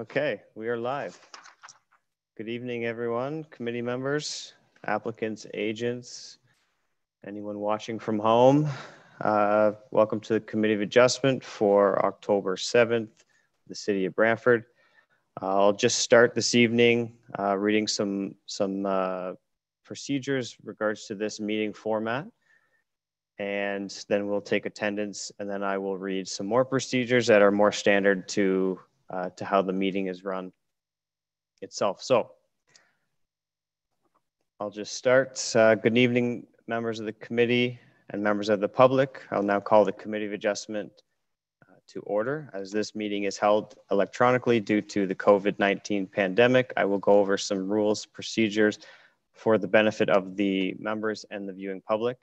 Okay, we are live. Good evening, everyone, committee members, applicants, agents, anyone watching from home. Uh, welcome to the Committee of Adjustment for October 7th, the City of Brantford. I'll just start this evening uh, reading some, some uh, procedures regards to this meeting format. And then we'll take attendance and then I will read some more procedures that are more standard to uh, to how the meeting is run itself. So I'll just start. Uh, good evening, members of the committee and members of the public. I'll now call the Committee of Adjustment uh, to order as this meeting is held electronically due to the COVID-19 pandemic. I will go over some rules, procedures for the benefit of the members and the viewing public.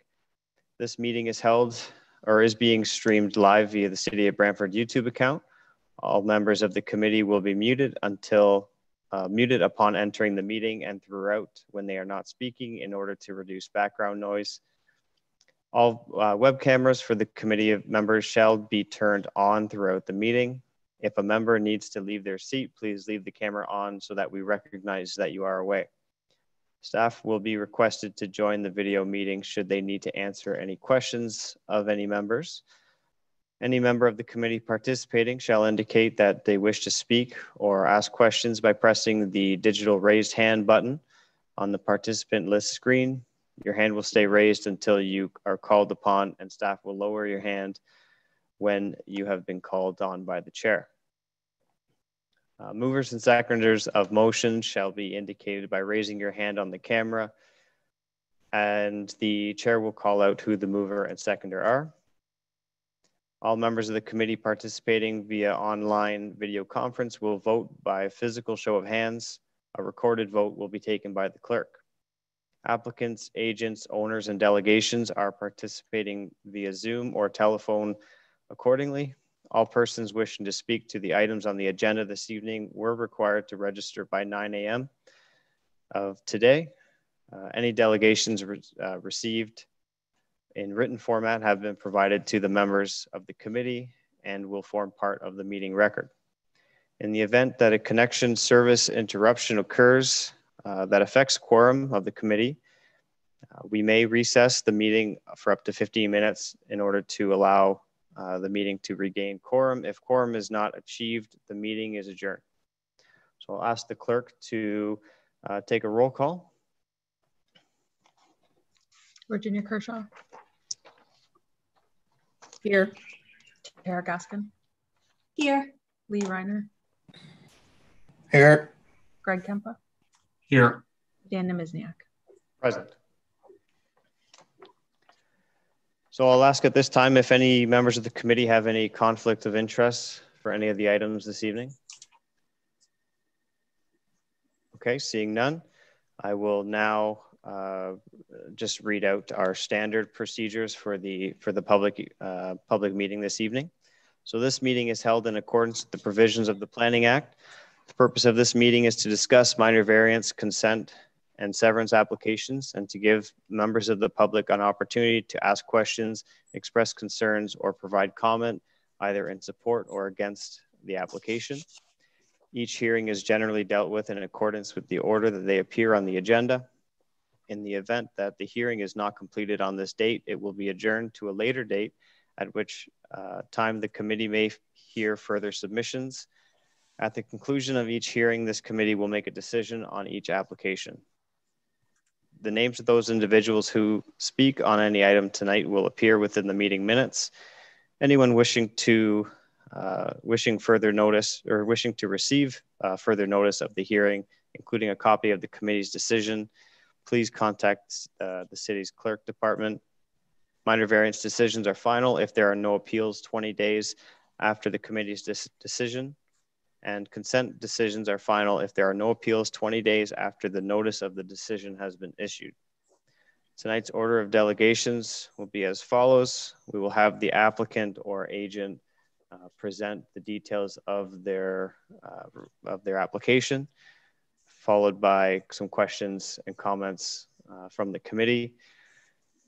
This meeting is held or is being streamed live via the City of Brantford YouTube account. All members of the committee will be muted until uh, muted upon entering the meeting and throughout when they are not speaking in order to reduce background noise. All uh, web cameras for the committee of members shall be turned on throughout the meeting. If a member needs to leave their seat, please leave the camera on so that we recognize that you are away. Staff will be requested to join the video meeting should they need to answer any questions of any members. Any member of the committee participating shall indicate that they wish to speak or ask questions by pressing the digital raised hand button on the participant list screen. Your hand will stay raised until you are called upon and staff will lower your hand when you have been called on by the chair. Uh, movers and seconders of motion shall be indicated by raising your hand on the camera and the chair will call out who the mover and seconder are. All members of the committee participating via online video conference will vote by physical show of hands. A recorded vote will be taken by the clerk. Applicants, agents, owners, and delegations are participating via Zoom or telephone accordingly. All persons wishing to speak to the items on the agenda this evening were required to register by 9 a.m. of today. Uh, any delegations re uh, received in written format have been provided to the members of the committee and will form part of the meeting record. In the event that a connection service interruption occurs uh, that affects quorum of the committee, uh, we may recess the meeting for up to 15 minutes in order to allow uh, the meeting to regain quorum. If quorum is not achieved, the meeting is adjourned. So I'll ask the clerk to uh, take a roll call. Virginia Kershaw. Here. Tara Gaskin. Here. Lee Reiner. Here. Greg Kempa. Here. Dan Nemizniak. Present. So I'll ask at this time if any members of the committee have any conflict of interest for any of the items this evening. Okay, seeing none, I will now uh, just read out our standard procedures for the for the public uh, public meeting this evening. So this meeting is held in accordance with the provisions of the Planning Act. The purpose of this meeting is to discuss minor variance, consent, and severance applications and to give members of the public an opportunity to ask questions, express concerns, or provide comment either in support or against the application. Each hearing is generally dealt with in accordance with the order that they appear on the agenda. In the event that the hearing is not completed on this date, it will be adjourned to a later date at which uh, time the committee may hear further submissions. At the conclusion of each hearing, this committee will make a decision on each application. The names of those individuals who speak on any item tonight will appear within the meeting minutes. Anyone wishing to uh, wishing further notice or wishing to receive uh, further notice of the hearing, including a copy of the committee's decision, please contact uh, the city's clerk department. Minor variance decisions are final if there are no appeals 20 days after the committee's decision. And consent decisions are final if there are no appeals 20 days after the notice of the decision has been issued. Tonight's order of delegations will be as follows. We will have the applicant or agent uh, present the details of their, uh, of their application followed by some questions and comments uh, from the committee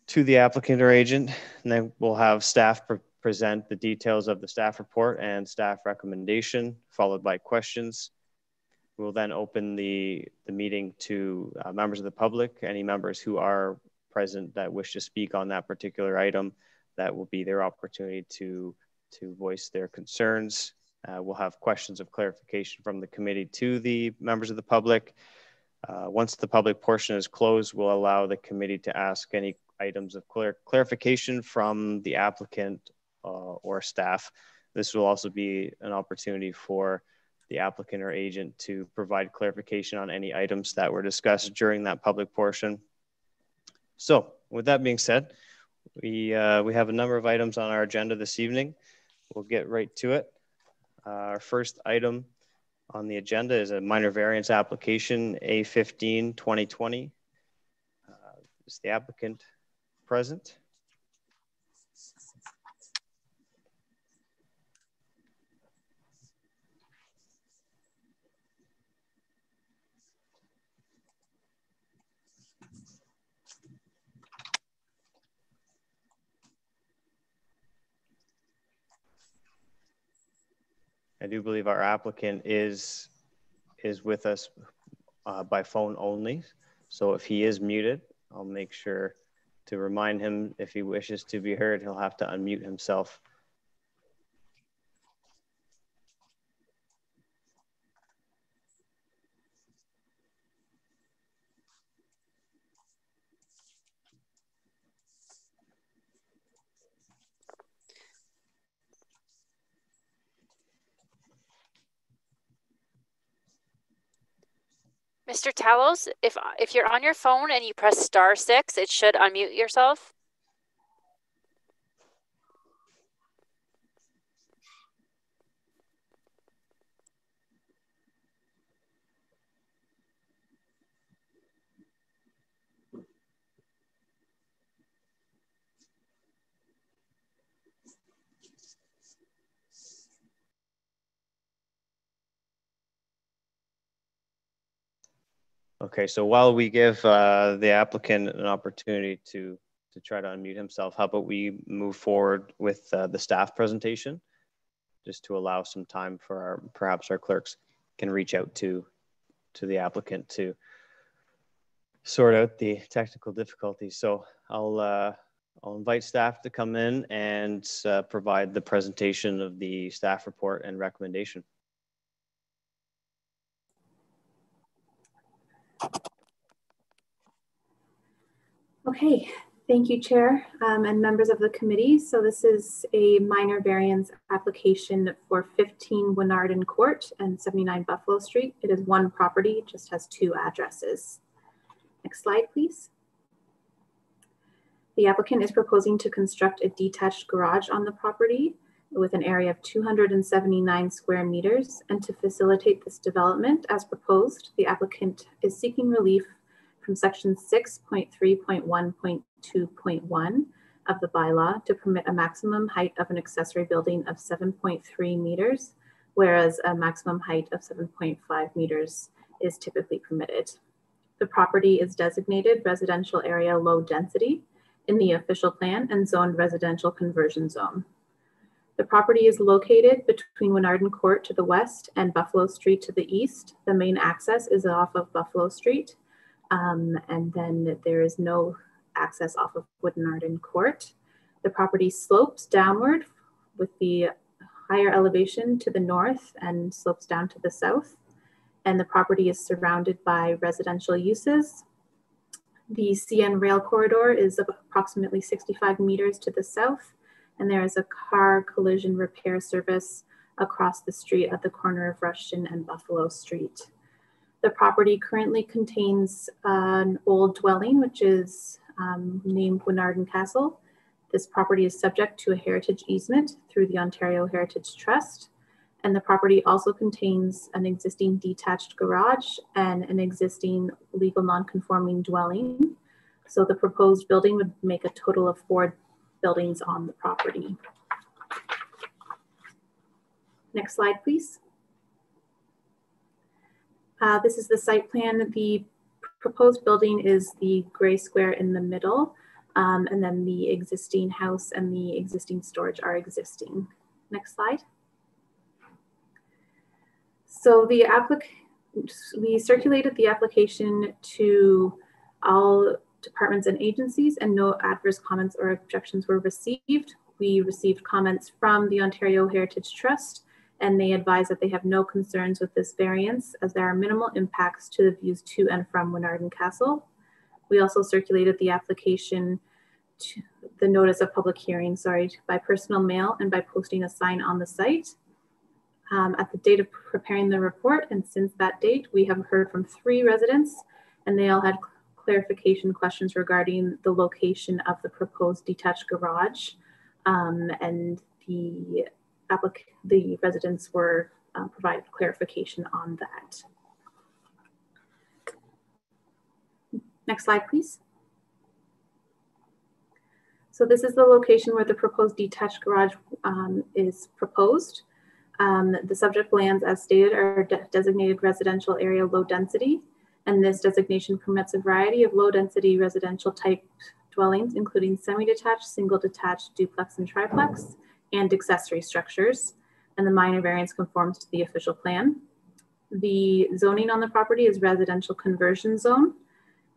to the applicant or agent. And then we'll have staff pre present the details of the staff report and staff recommendation, followed by questions We'll then open the, the meeting to uh, members of the public, any members who are present that wish to speak on that particular item. That will be their opportunity to, to voice their concerns. Uh, we'll have questions of clarification from the committee to the members of the public. Uh, once the public portion is closed, we'll allow the committee to ask any items of clar clarification from the applicant uh, or staff. This will also be an opportunity for the applicant or agent to provide clarification on any items that were discussed during that public portion. So with that being said, we, uh, we have a number of items on our agenda this evening. We'll get right to it. Our first item on the agenda is a minor variance application A15 2020. Uh, is the applicant present? I do believe our applicant is is with us uh, by phone only. So if he is muted, I'll make sure to remind him if he wishes to be heard, he'll have to unmute himself. Mr. Talos, if if you're on your phone and you press star six, it should unmute yourself. Okay, so while we give uh, the applicant an opportunity to to try to unmute himself, how about we move forward with uh, the staff presentation, just to allow some time for our perhaps our clerks can reach out to to the applicant to sort out the technical difficulties. So I'll uh, I'll invite staff to come in and uh, provide the presentation of the staff report and recommendation. Okay, thank you, Chair um, and members of the committee. So this is a minor variance application for 15 Wynarden Court and 79 Buffalo Street. It is one property, just has two addresses. Next slide, please. The applicant is proposing to construct a detached garage on the property with an area of 279 square meters. And to facilitate this development as proposed, the applicant is seeking relief from section 6.3.1.2.1 of the bylaw to permit a maximum height of an accessory building of 7.3 meters, whereas a maximum height of 7.5 meters is typically permitted. The property is designated residential area low density in the official plan and zoned residential conversion zone. The property is located between Wynarden Court to the west and Buffalo Street to the east. The main access is off of Buffalo Street. Um, and then there is no access off of Wynarden Court. The property slopes downward with the higher elevation to the north and slopes down to the south. And the property is surrounded by residential uses. The CN rail corridor is approximately 65 meters to the south and there is a car collision repair service across the street at the corner of Rushton and Buffalo Street. The property currently contains an old dwelling, which is um, named Wynarden Castle. This property is subject to a heritage easement through the Ontario Heritage Trust. And the property also contains an existing detached garage and an existing legal non-conforming dwelling. So the proposed building would make a total of four buildings on the property. Next slide, please. Uh, this is the site plan. The proposed building is the gray square in the middle, um, and then the existing house and the existing storage are existing. Next slide. So the applic we circulated the application to all departments and agencies and no adverse comments or objections were received. We received comments from the Ontario Heritage Trust and they advise that they have no concerns with this variance as there are minimal impacts to the views to and from Wynarden Castle. We also circulated the application to the notice of public hearing, sorry, by personal mail and by posting a sign on the site. Um, at the date of preparing the report and since that date, we have heard from three residents and they all had clarification questions regarding the location of the proposed detached garage. Um, and the applic the residents were uh, provided clarification on that. Next slide, please. So this is the location where the proposed detached garage um, is proposed. Um, the subject lands, as stated, are de designated residential area low density, and this designation permits a variety of low density residential type dwellings, including semi-detached, single-detached, duplex, and triplex, and accessory structures, and the minor variance conforms to the official plan. The zoning on the property is residential conversion zone.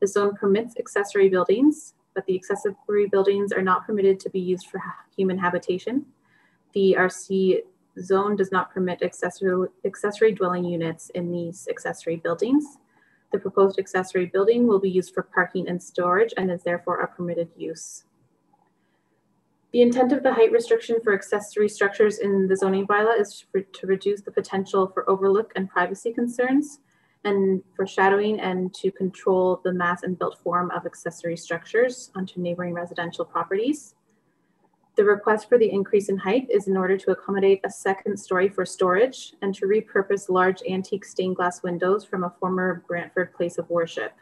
The zone permits accessory buildings, but the accessory buildings are not permitted to be used for human habitation. The RC zone does not permit accessory, accessory dwelling units in these accessory buildings. The proposed accessory building will be used for parking and storage and is therefore a permitted use. The intent of the height restriction for accessory structures in the zoning bylaw is to reduce the potential for overlook and privacy concerns and for shadowing and to control the mass and built form of accessory structures onto neighboring residential properties. The request for the increase in height is in order to accommodate a second story for storage and to repurpose large antique stained glass windows from a former Brantford place of worship.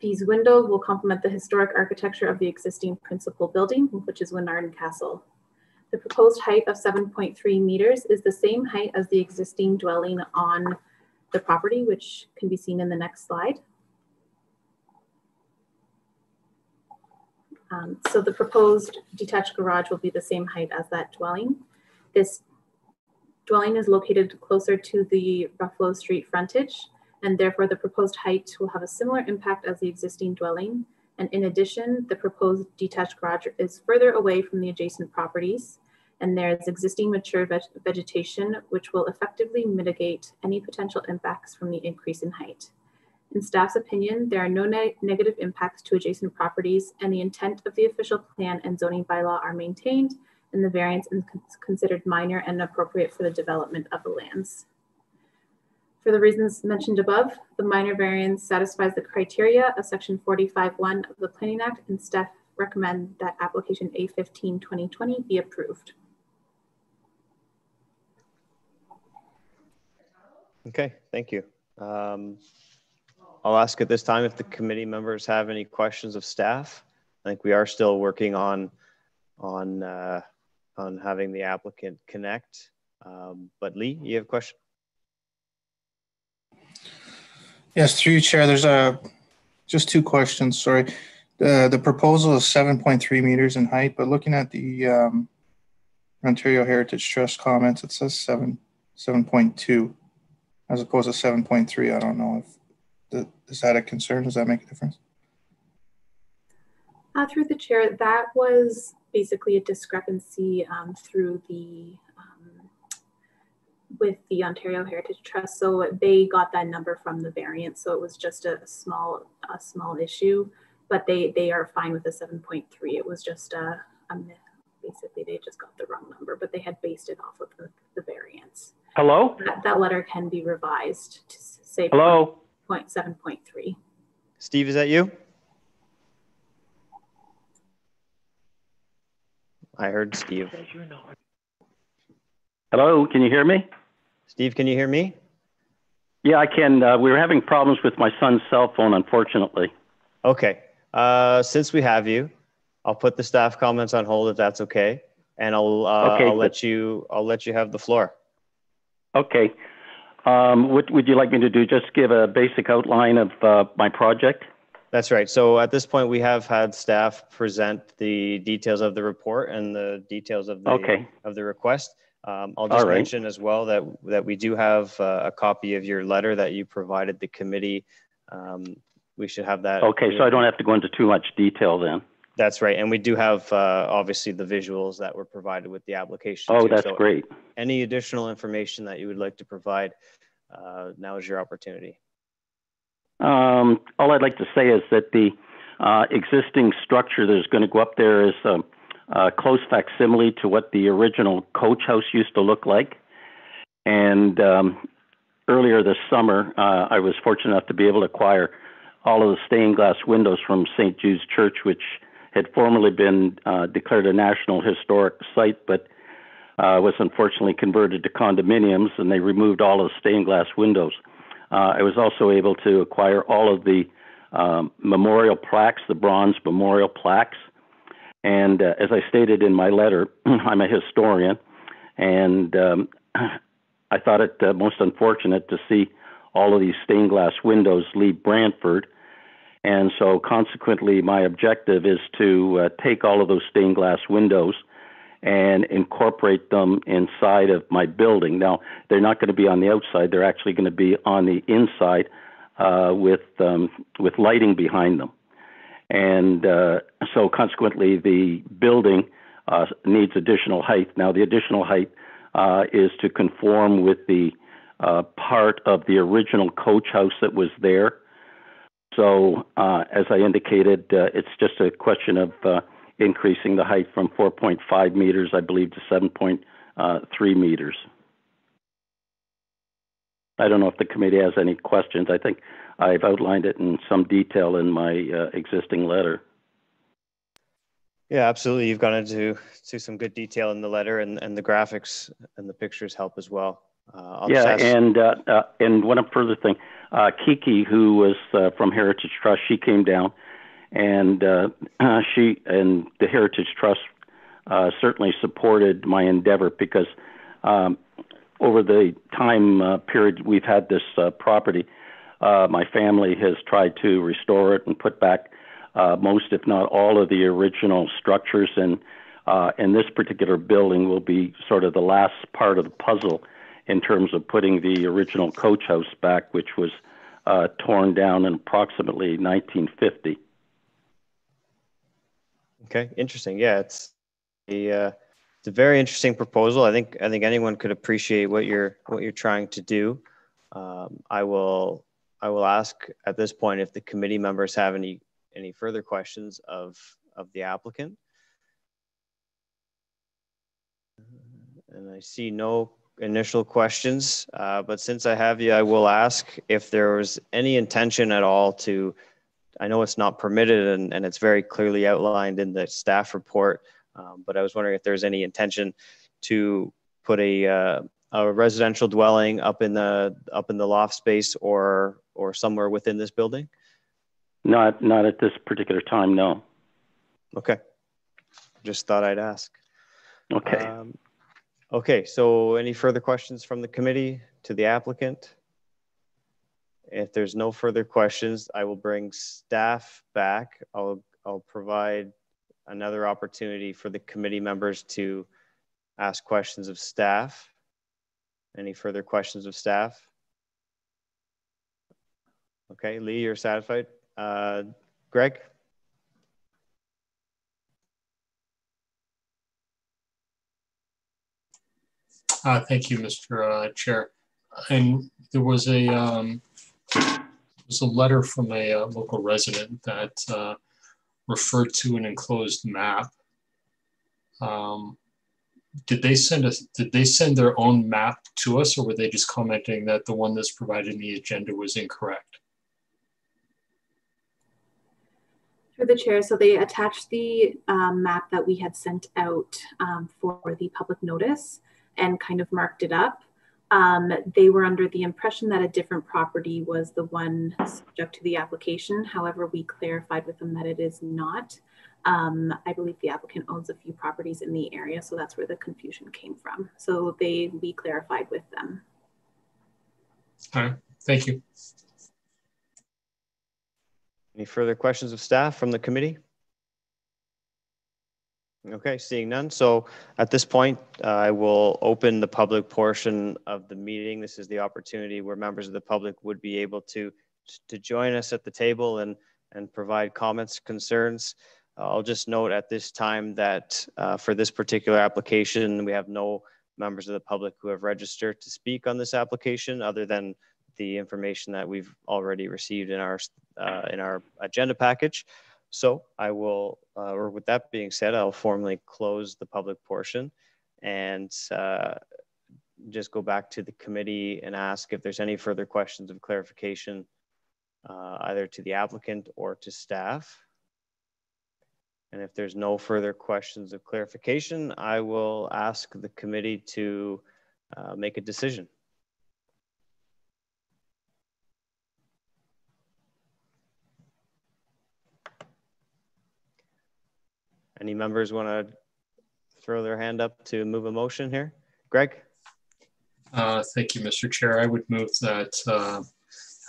These windows will complement the historic architecture of the existing principal building, which is Wynarden Castle. The proposed height of 7.3 meters is the same height as the existing dwelling on the property, which can be seen in the next slide. Um, so the proposed detached garage will be the same height as that dwelling. This dwelling is located closer to the Buffalo Street frontage, and therefore the proposed height will have a similar impact as the existing dwelling. And in addition, the proposed detached garage is further away from the adjacent properties, and there is existing mature veg vegetation, which will effectively mitigate any potential impacts from the increase in height. In staff's opinion, there are no ne negative impacts to adjacent properties and the intent of the official plan and zoning bylaw are maintained and the variance is considered minor and appropriate for the development of the lands. For the reasons mentioned above, the minor variance satisfies the criteria of section 45.1 of the Planning Act and staff recommend that application A15 2020 be approved. Okay, thank you. Um, I'll ask at this time if the committee members have any questions of staff. I think we are still working on on uh, on having the applicant connect. Um, but Lee, you have a question? Yes, through you, Chair. There's a just two questions. Sorry. The the proposal is 7.3 meters in height, but looking at the um, Ontario Heritage Trust comments, it says 7 7.2 as opposed to 7.3. I don't know if is that a concern? Does that make a difference? Uh, through the chair, that was basically a discrepancy um, through the um, with the Ontario Heritage Trust. So they got that number from the variance. So it was just a, small a small issue, but they they are fine with the 7.3. It was just a, a myth. Basically, they just got the wrong number, but they had based it off of the, the variance. Hello? That, that letter can be revised to say Hello? 0.7.3. Steve, is that you? I heard Steve. Hello, can you hear me? Steve, can you hear me? Yeah, I can. Uh, we were having problems with my son's cell phone, unfortunately. Okay. Uh, since we have you, I'll put the staff comments on hold if that's okay, and I'll uh, Okay, I'll let you I'll let you have the floor. Okay. Um, what would you like me to do? Just give a basic outline of uh, my project? That's right. So at this point, we have had staff present the details of the report and the details of the Okay. of the request. Um, I'll just right. mention as well that, that we do have uh, a copy of your letter that you provided the committee. Um, we should have that. Okay, so I don't have to go into too much detail then. That's right. And we do have, uh, obviously the visuals that were provided with the application. Oh, too. that's So great. Any additional information that you would like to provide, uh, now is your opportunity. Um, all I'd like to say is that the uh, existing structure that is going to go up there is um, a close facsimile to what the original coach house used to look like. And um, earlier this summer, uh, I was fortunate enough to be able to acquire all of the stained glass windows from St. Jude's Church, which had formerly been uh, declared a National Historic Site, but uh, was unfortunately converted to condominiums, and they removed all of the stained glass windows. Uh, I was also able to acquire all of the um, memorial plaques, the bronze memorial plaques. And uh, as I stated in my letter, I'm a historian, and um, I thought it uh, most unfortunate to see all of these stained glass windows leave Brantford. And so, consequently, my objective is to uh, take all of those stained glass windows and incorporate them inside of my building. Now, they're not going to be on the outside; they're actually going to be on the inside uh, with um, with lighting behind them. And uh, so, consequently, the building uh, needs additional height. Now, the additional height uh, is to conform with the uh, part of the original coach house that was there. So, uh, as I indicated, uh, it's just a question of uh, increasing the height from 4.5 meters, I believe, to 7.3 meters. I don't know if the committee has any questions. I think I've outlined it in some detail in my uh, existing letter. Yeah, absolutely. You've gone into to some good detail in the letter and, and the graphics and the pictures help as well. Uh, yeah, ask- and uh, uh, and one further thing, uh, Kiki, who was uh, from Heritage Trust, she came down, and uh, she and the Heritage Trust uh, certainly supported my endeavor because um, over the time uh, period we've had this uh, property, uh, my family has tried to restore it and put back uh, most, if not all, of the original structures. And uh, and this particular building will be sort of the last part of the puzzle in terms of putting the original coach house back, which was uh, torn down in approximately 1950. Okay, interesting. Yeah, it's a uh, it's a very interesting proposal. I think I think anyone could appreciate what you're what you're trying to do. Um, I will I will ask at this point if the committee members have any any further questions of of the applicant. And I see no initial questions, uh, but since I have you, I will ask if there was any intention at all to I know it's not permitted and, and it's very clearly outlined in the staff report, um, but I was wondering if there's any intention to put a, uh, a residential dwelling up in the up in the loft space or or somewhere within this building. Not not at this particular time, no. Okay, just thought I'd ask. Okay. Um, okay, so any further questions from the committee to the applicant? If there's no further questions, I will bring staff back. I'll, I'll provide another opportunity for the committee members to ask questions of staff. Any further questions of staff? Okay, Lee, you're satisfied? Uh, Greg? Uh, Thank you, Mr. uh, Chair. And there was a, um, was a letter from a uh, local resident that uh, referred to an enclosed map. Um, Did they send us, did they send their own map to us or were they just commenting that the one that's provided in the agenda was incorrect? Through the chair, so they attached the um, map that we had sent out um, for the public notice and kind of marked it up. Um, they were under the impression that a different property was the one subject to the application. However, we clarified with them that it is not. Um, I believe the applicant owns a few properties in the area, so that's where the confusion came from. So they, we clarified with them. All right, thank you. Any further questions of staff from the committee? Okay, seeing none. So at this point, uh, I will open the public portion of the meeting. This is the opportunity where members of the public would be able to to join us at the table and and provide comments, concerns. I'll just note at this time that uh, for this particular application, we have no members of the public who have registered to speak on this application other than the information that we've already received in our uh, in our agenda package. So I will, uh, or with that being said, I'll formally close the public portion and uh, just go back to the committee and ask if there's any further questions of clarification, uh, either to the applicant or to staff. And if there's no further questions of clarification, I will ask the committee to uh, make a decision. Any members want to throw their hand up to move a motion here? Greg? Uh, thank you, Mr. Chair. I would move that uh,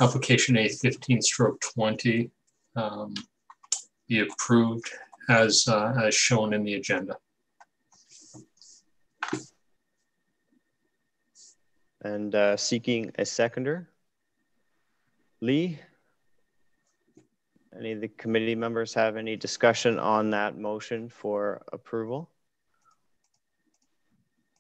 application A15 stroke 20 um, be approved as, uh, as shown in the agenda. And uh, seeking a seconder. Lee? Any of the committee members have any discussion on that motion for approval?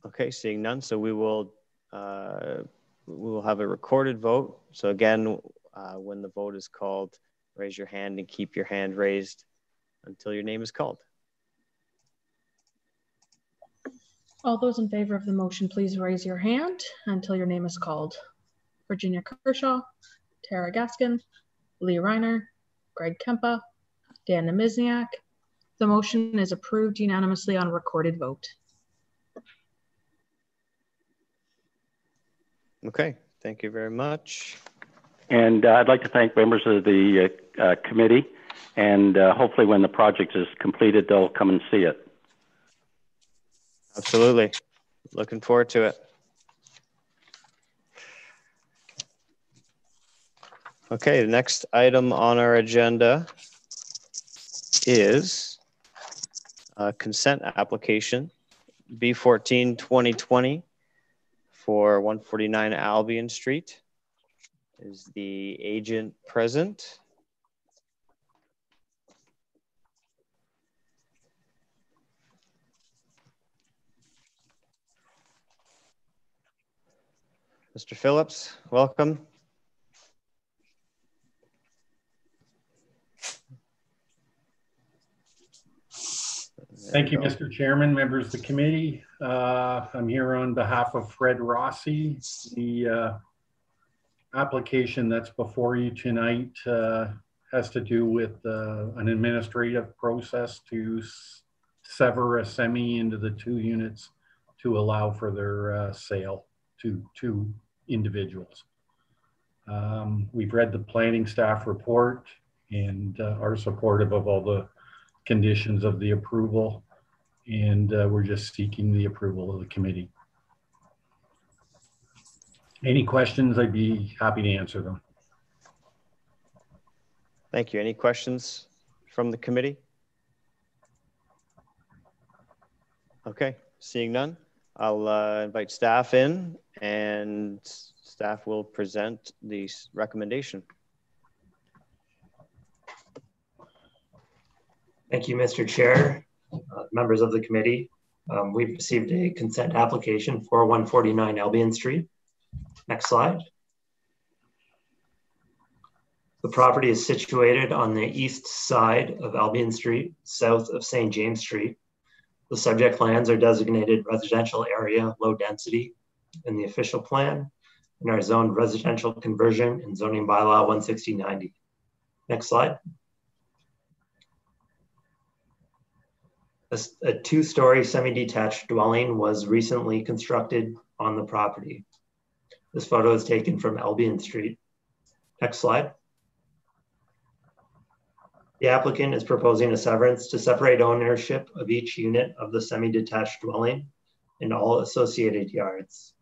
Okay, seeing none, so we will uh, we will have a recorded vote. So again, uh, when the vote is called, raise your hand and keep your hand raised until your name is called. All those in favor of the motion, please raise your hand until your name is called. Virginia Kershaw, Tara Gaskin, Lee Reiner, Greg Kempa, Dan Namizniak. The motion is approved unanimously on recorded vote. Okay, thank you very much. And uh, I'd like to thank members of the uh, uh, committee. And uh, hopefully, when the project is completed, they'll come and see it. Absolutely. Looking forward to it. Okay, the next item on our agenda is a consent application B14 2020 for 149 Albion Street. Is the agent present? Mr. Phillips, welcome. Thank you, Mr. Chairman, members of the committee. Uh, I'm here on behalf of Fred Rossi. The uh, application that's before you tonight uh, has to do with uh, an administrative process to sever a semi into the two units to allow for their uh, sale to two individuals. Um, we've read the planning staff report and uh, are supportive of all the conditions of the approval, and uh, we're just seeking the approval of the committee. Any questions, I'd be happy to answer them. Thank you. Any questions from the committee? Okay, seeing none, I'll uh, invite staff in and staff will present the recommendation. Thank you, Mr. Chair, uh, members of the committee. Um, we've received a consent application for 149 Albion Street. Next slide. The property is situated on the east side of Albion Street, south of St. James Street. The subject lands are designated residential area, low density in the official plan and are zoned residential conversion in zoning bylaw 16090. Next slide. A, a two-story semi-detached dwelling was recently constructed on the property. This photo is taken from Albion Street. Next slide. The applicant is proposing a severance to separate ownership of each unit of the semi-detached dwelling and all associated yards.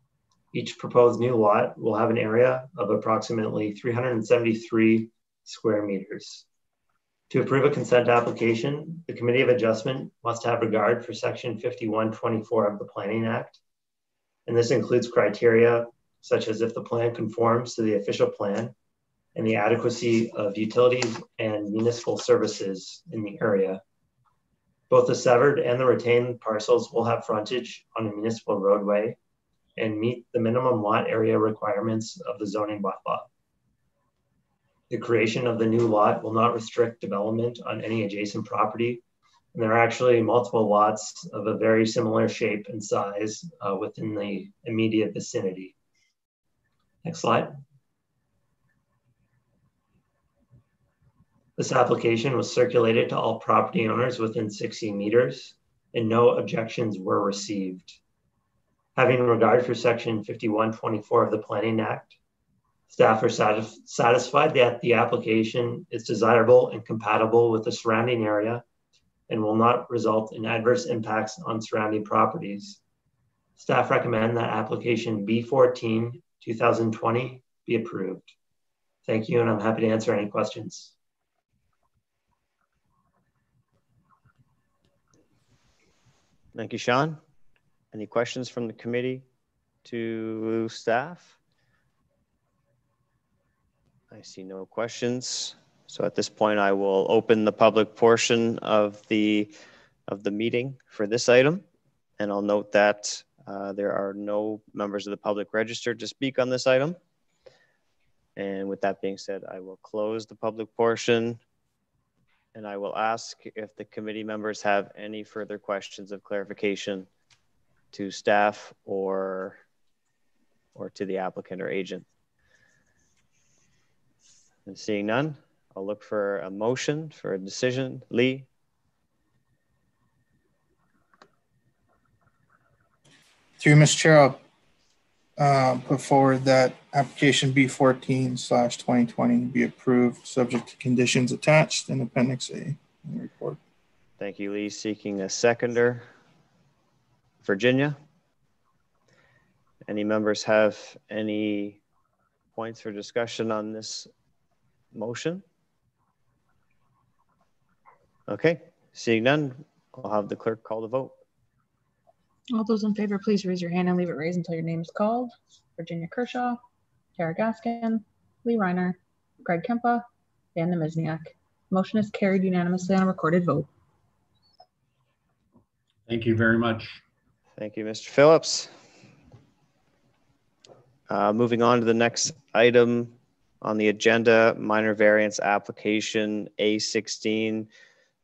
Each proposed new lot will have an area of approximately 373 square meters. To approve a consent application, the Committee of Adjustment must have regard for Section 5124 of the Planning Act. And this includes criteria such as if the plan conforms to the official plan and the adequacy of utilities and municipal services in the area. Both the severed and the retained parcels will have frontage on a municipal roadway and meet the minimum lot area requirements of the zoning bylaw. The creation of the new lot will not restrict development on any adjacent property. And there are actually multiple lots of a very similar shape and size uh, within the immediate vicinity. Next slide. This application was circulated to all property owners within 60 meters and no objections were received. Having regard for section 5124 of the Planning Act, staff are satis satisfied that the application is desirable and compatible with the surrounding area and will not result in adverse impacts on surrounding properties. Staff recommend that application B14 2020 be approved. Thank you, and I'm happy to answer any questions. Thank you, Sean. Any questions from the committee to staff? I see no questions. So at this point, I will open the public portion of the of the meeting for this item. And I'll note that uh, there are no members of the public registered to speak on this item. And with that being said, I will close the public portion and I will ask if the committee members have any further questions of clarification to staff or or to the applicant or agent. And seeing none, I'll look for a motion for a decision. Lee? Through Mr. Chair, I'll uh, put forward that application B14 slash 2020 be approved, subject to conditions attached in Appendix A in the report. Thank you, Lee. Seeking a seconder. Virginia? Any members have any points for discussion on this motion? Okay, seeing none, I'll have the clerk call the vote. All those in favor, please raise your hand and leave it raised until your name is called. Virginia Kershaw, Tara Gaskin, Lee Reiner, Greg Kempa, Dan Namizniak. Motion is carried unanimously on a recorded vote. Thank you very much. Thank you, Mr. Phillips. Uh, moving on to the next item on the agenda, minor variance application A16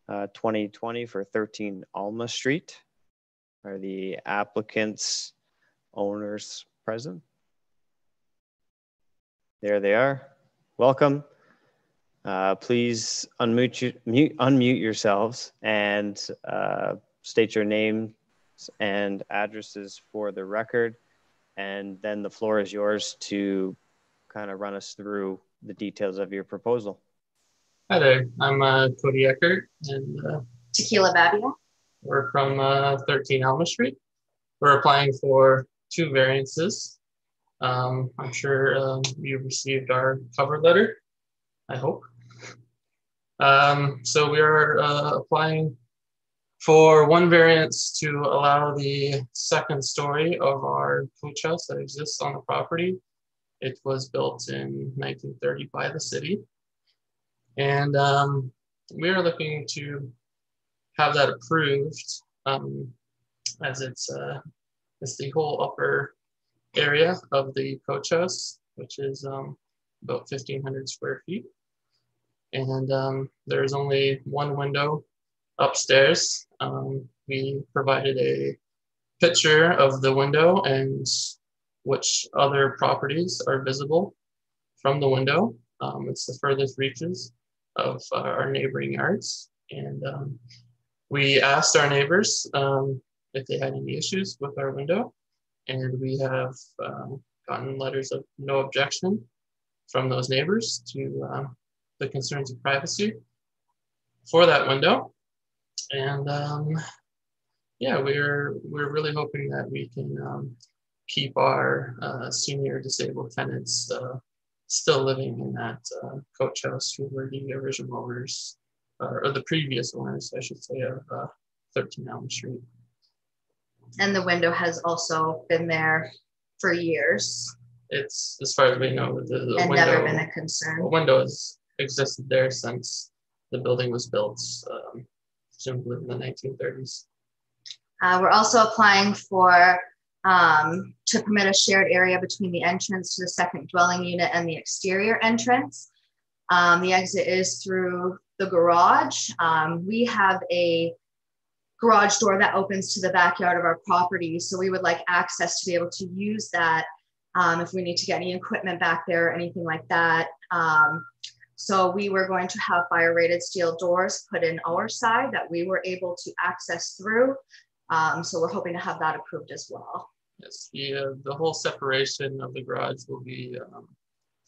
uh, 2020 for 13 Alma Street. Are the applicants owners present? There they are. Welcome. Uh, please unmute, you, mute, unmute yourselves and uh, state your names and addresses for the record. And then the floor is yours to kind of run us through the details of your proposal. Hi there, I'm uh, Cody Eckert and uh, Tequila Babbia. We're from uh, 13 Alma Street. We're applying for two variances. Um, I'm sure um, you received our cover letter, I hope. Um, so we are uh, applying for one variance to allow the second story of our coach house that exists on the property. It was built in 1930 by the city. And um, we are looking to have that approved um, as it's, uh, it's the whole upper area of the coach house, which is um, about 1,500 square feet. And um, there's only one window upstairs. Um, we provided a picture of the window and which other properties are visible from the window. Um, it's the furthest reaches of uh, our neighboring yards. And um, we asked our neighbors um, if they had any issues with our window, and we have um, gotten letters of no objection from those neighbors to uh, the concerns of privacy for that window. And um, yeah, we're we're really hoping that we can keep our uh, senior disabled tenants uh, still living in that uh, coach house who were the original owners or, or the previous owners, I should say, of uh, 13 Elm Street. And the window has also been there for years It's, as far as we know, the, the and window, never been a concern. the window has existed there since the building was built, um, presumably in the 1930s. Uh, we're also applying for um, to permit a shared area between the entrance to the second dwelling unit and the exterior entrance. Um, the exit is through the garage. Um, we have a garage door that opens to the backyard of our property. So we would like access to be able to use that um, if we need to get any equipment back there or anything like that. Um, so we were going to have fire rated steel doors put in our side that we were able to access through. Um, so we're hoping to have that approved as well. Yes, the, uh, the whole separation of the garage will be um,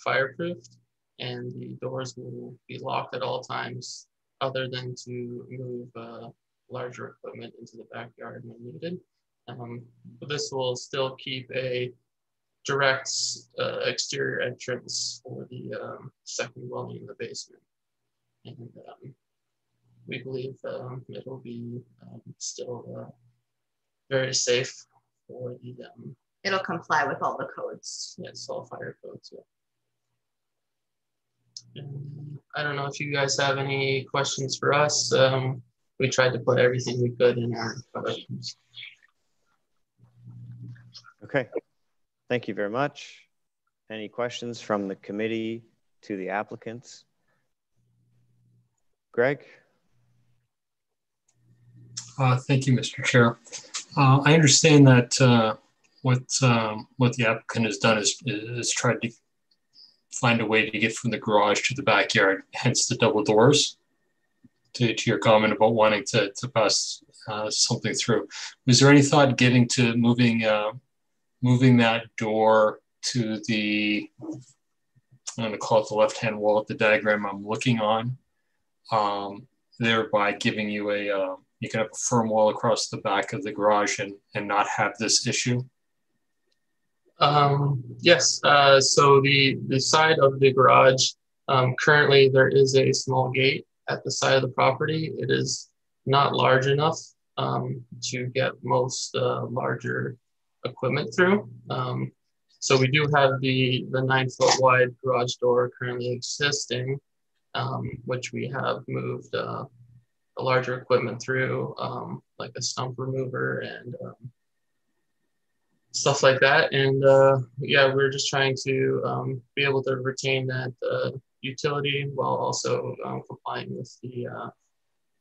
fireproofed and the doors will be locked at all times other than to move uh, larger equipment into the backyard when needed. Um, but this will still keep a direct uh, exterior entrance for the um, second dwelling in the basement. And um, we believe um, it'll be um, still uh, very safe for the, um, It'll comply with all the codes. yes, all fire codes, yeah. And I don't know if you guys have any questions for us. Um, we tried to put everything we could in our questions. Okay, thank you very much. Any questions from the committee to the applicants? Greg? Uh, Thank you, Mr. Chair. Uh, I understand that uh, what, um, what the applicant has done is, is tried to find a way to get from the garage to the backyard, hence the double doors. To, to your comment about wanting to, to pass uh, something through. Was there any thought getting to moving, uh, moving that door to the, I'm going to call it the left-hand wall of the diagram I'm looking on, um, thereby giving you a, uh, you can have a firm wall across the back of the garage and, and not have this issue? Um, yes, uh, so the, the side of the garage, um, currently there is a small gate at the side of the property. It is not large enough um, to get most uh, larger equipment through. Um, so we do have the, the nine foot wide garage door currently existing, um, which we have moved uh, a larger equipment through, um, like a stump remover and um, stuff like that. And uh, yeah, we're just trying to um, be able to retain that uh, utility while also um, complying with the uh,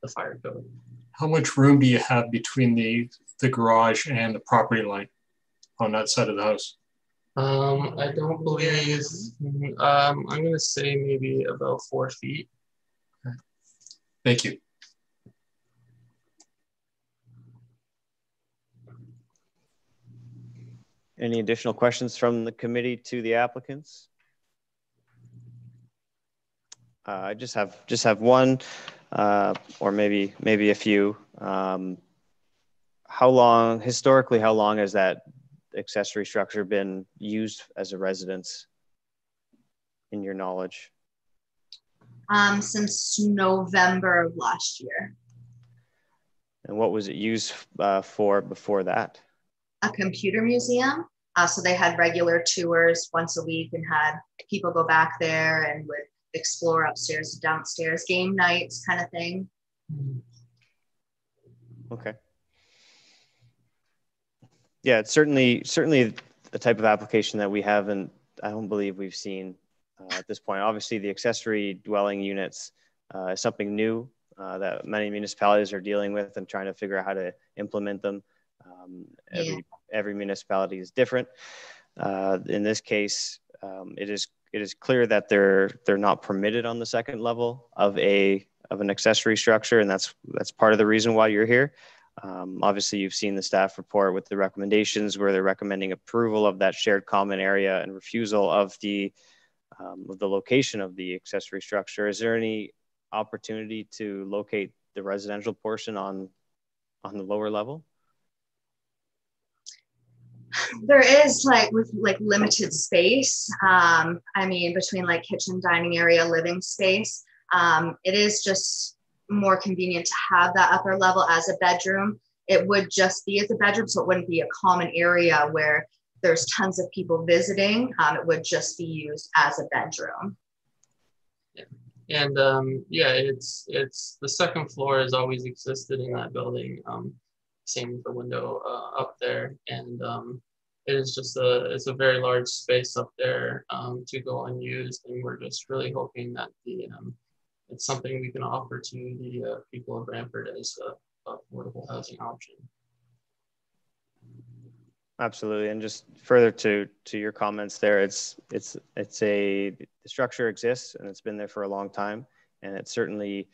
the fire code. How much room do you have between the, the garage and the property line on that side of the house? Um, I don't believe. Um, I'm gonna say maybe about four feet. Thank you. Any additional questions from the committee to the applicants? Uh, I just have just have one, uh, or maybe maybe a few. Um, how long historically? How long has that accessory structure been used as a residence? In your knowledge, Um, since November of last year, and what was it used uh, for before that? A computer museum. Uh, so they had regular tours once a week and had people go back there and would explore upstairs, downstairs, game nights kind of thing. Okay. Yeah, it's certainly certainly the type of application that we haven't. I don't believe we've seen uh, at this point. Obviously, the accessory dwelling units uh, is something new uh, that many municipalities are dealing with and trying to figure out how to implement them. Um, every Yeah. every municipality is different. Uh, in this case, um, it is it is clear that they're they're not permitted on the second level of a of an accessory structure, and that's that's part of the reason why you're here. Um, obviously, you've seen the staff report with the recommendations where they're recommending approval of that shared common area and refusal of the um, of the location of the accessory structure. Is there any opportunity to locate the residential portion on on the lower level? There is like with like limited space. Um, I mean, between like kitchen, dining area, living space. Um, it is just more convenient to have that upper level as a bedroom. It would just be as a bedroom, so it wouldn't be a common area where there's tons of people visiting. Um, it would just be used as a bedroom. Yeah. And um, yeah, it's it's the second floor has always existed in that building. Um, same with the window uh, up there, and um, it is just a it's a very large space up there um, to go unused, and we're just really hoping that the um, it's something we can offer to the uh, people of Brantford as a affordable housing option. Absolutely, and just further to to your comments there, it's it's it's a the structure exists and it's been there for a long time, and it's certainly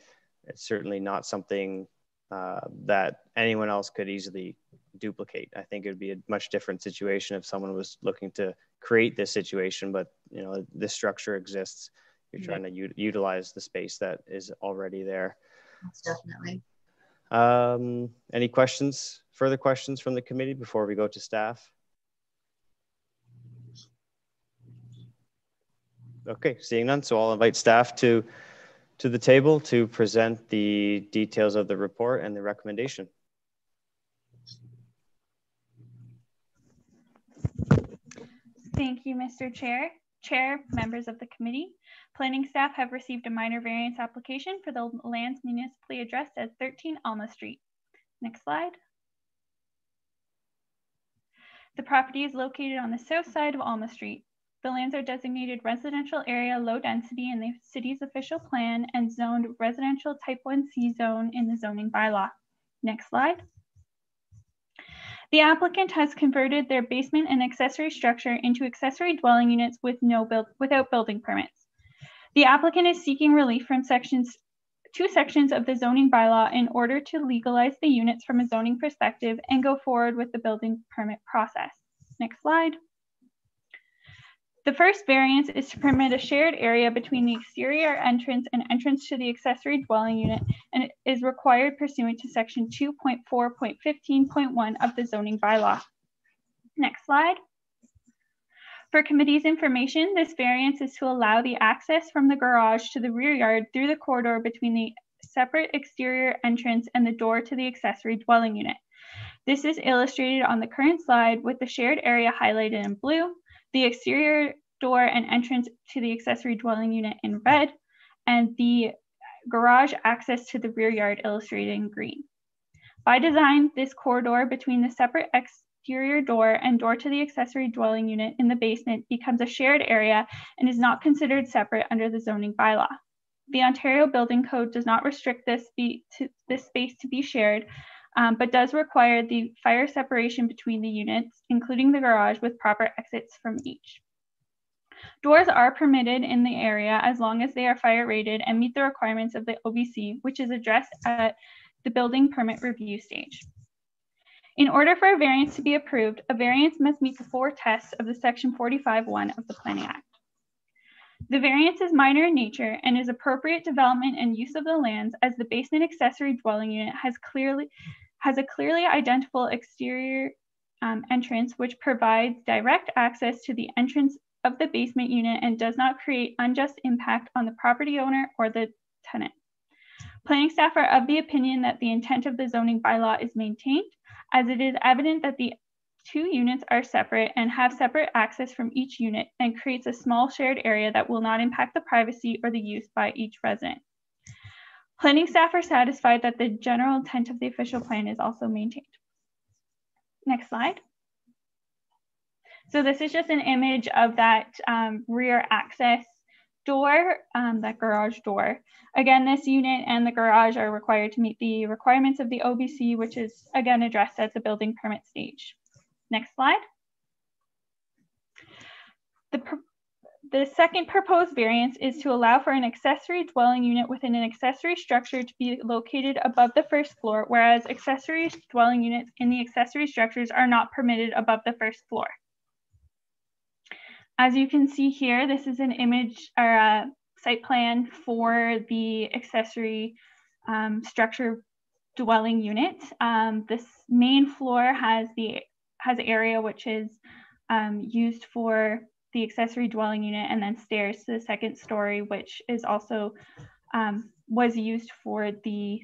it's certainly not something uh, that anyone else could easily duplicate. I think it would be a much different situation if someone was looking to create this situation, but you know, this structure exists. You're yeah. trying to u- utilize the space that is already there. That's definitely. Um, any questions, further questions from the committee before we go to staff? Okay, seeing none, so I'll invite staff to to the table to present the details of the report and the recommendation. Thank you, Mr. Chair. Chair, members of the committee. Planning staff have received a minor variance application for the lands municipally addressed as 13 Alma Street. Next slide. The property is located on the south side of Alma Street. The lands are designated residential area low density in the city's official plan and zoned residential type 1C zone in the zoning bylaw. Next slide. The applicant has converted their basement and accessory structure into accessory dwelling units with no build, without building permits. The applicant is seeking relief from sections two sections of the zoning bylaw in order to legalize the units from a zoning perspective and go forward with the building permit process. Next slide. The first variance is to permit a shared area between the exterior entrance and entrance to the accessory dwelling unit and is required pursuant to section 2.4.15.1 of the zoning bylaw. Next slide. For committee's information, this variance is to allow the access from the garage to the rear yard through the corridor between the separate exterior entrance and the door to the accessory dwelling unit. This is illustrated on the current slide with the shared area highlighted in blue the exterior door and entrance to the accessory dwelling unit in red, and the garage access to the rear yard illustrated in green. By design, this corridor between the separate exterior door and door to the accessory dwelling unit in the basement becomes a shared area and is not considered separate under the zoning bylaw. The Ontario Building Code does not restrict this, be, to, this space to be shared, um, but does require the fire separation between the units, including the garage with proper exits from each. Doors are permitted in the area as long as they are fire rated and meet the requirements of the OBC, which is addressed at the building permit review stage. In order for a variance to be approved, a variance must meet the four tests of the section 45.1 of the Planning Act. The variance is minor in nature and is appropriate development and use of the lands as the basement accessory dwelling unit has clearly has a clearly identifiable exterior um, entrance which provides direct access to the entrance of the basement unit and does not create unjust impact on the property owner or the tenant. Planning staff are of the opinion that the intent of the zoning bylaw is maintained as it is evident that the two units are separate and have separate access from each unit and creates a small shared area that will not impact the privacy or the use by each resident. Planning staff are satisfied that the general intent of the official plan is also maintained. Next slide. So this is just an image of that um, rear access door, um, that garage door. Again, this unit and the garage are required to meet the requirements of the OBC, which is again addressed at the building permit stage. Next slide. The the second proposed variance is to allow for an accessory dwelling unit within an accessory structure to be located above the first floor, whereas accessory dwelling units in the accessory structures are not permitted above the first floor. As you can see here, this is an image or a site plan for the accessory um, structure dwelling unit. Um, this main floor has the has area which is um, used for the accessory dwelling unit and then stairs to the second story, which is also um, was used for the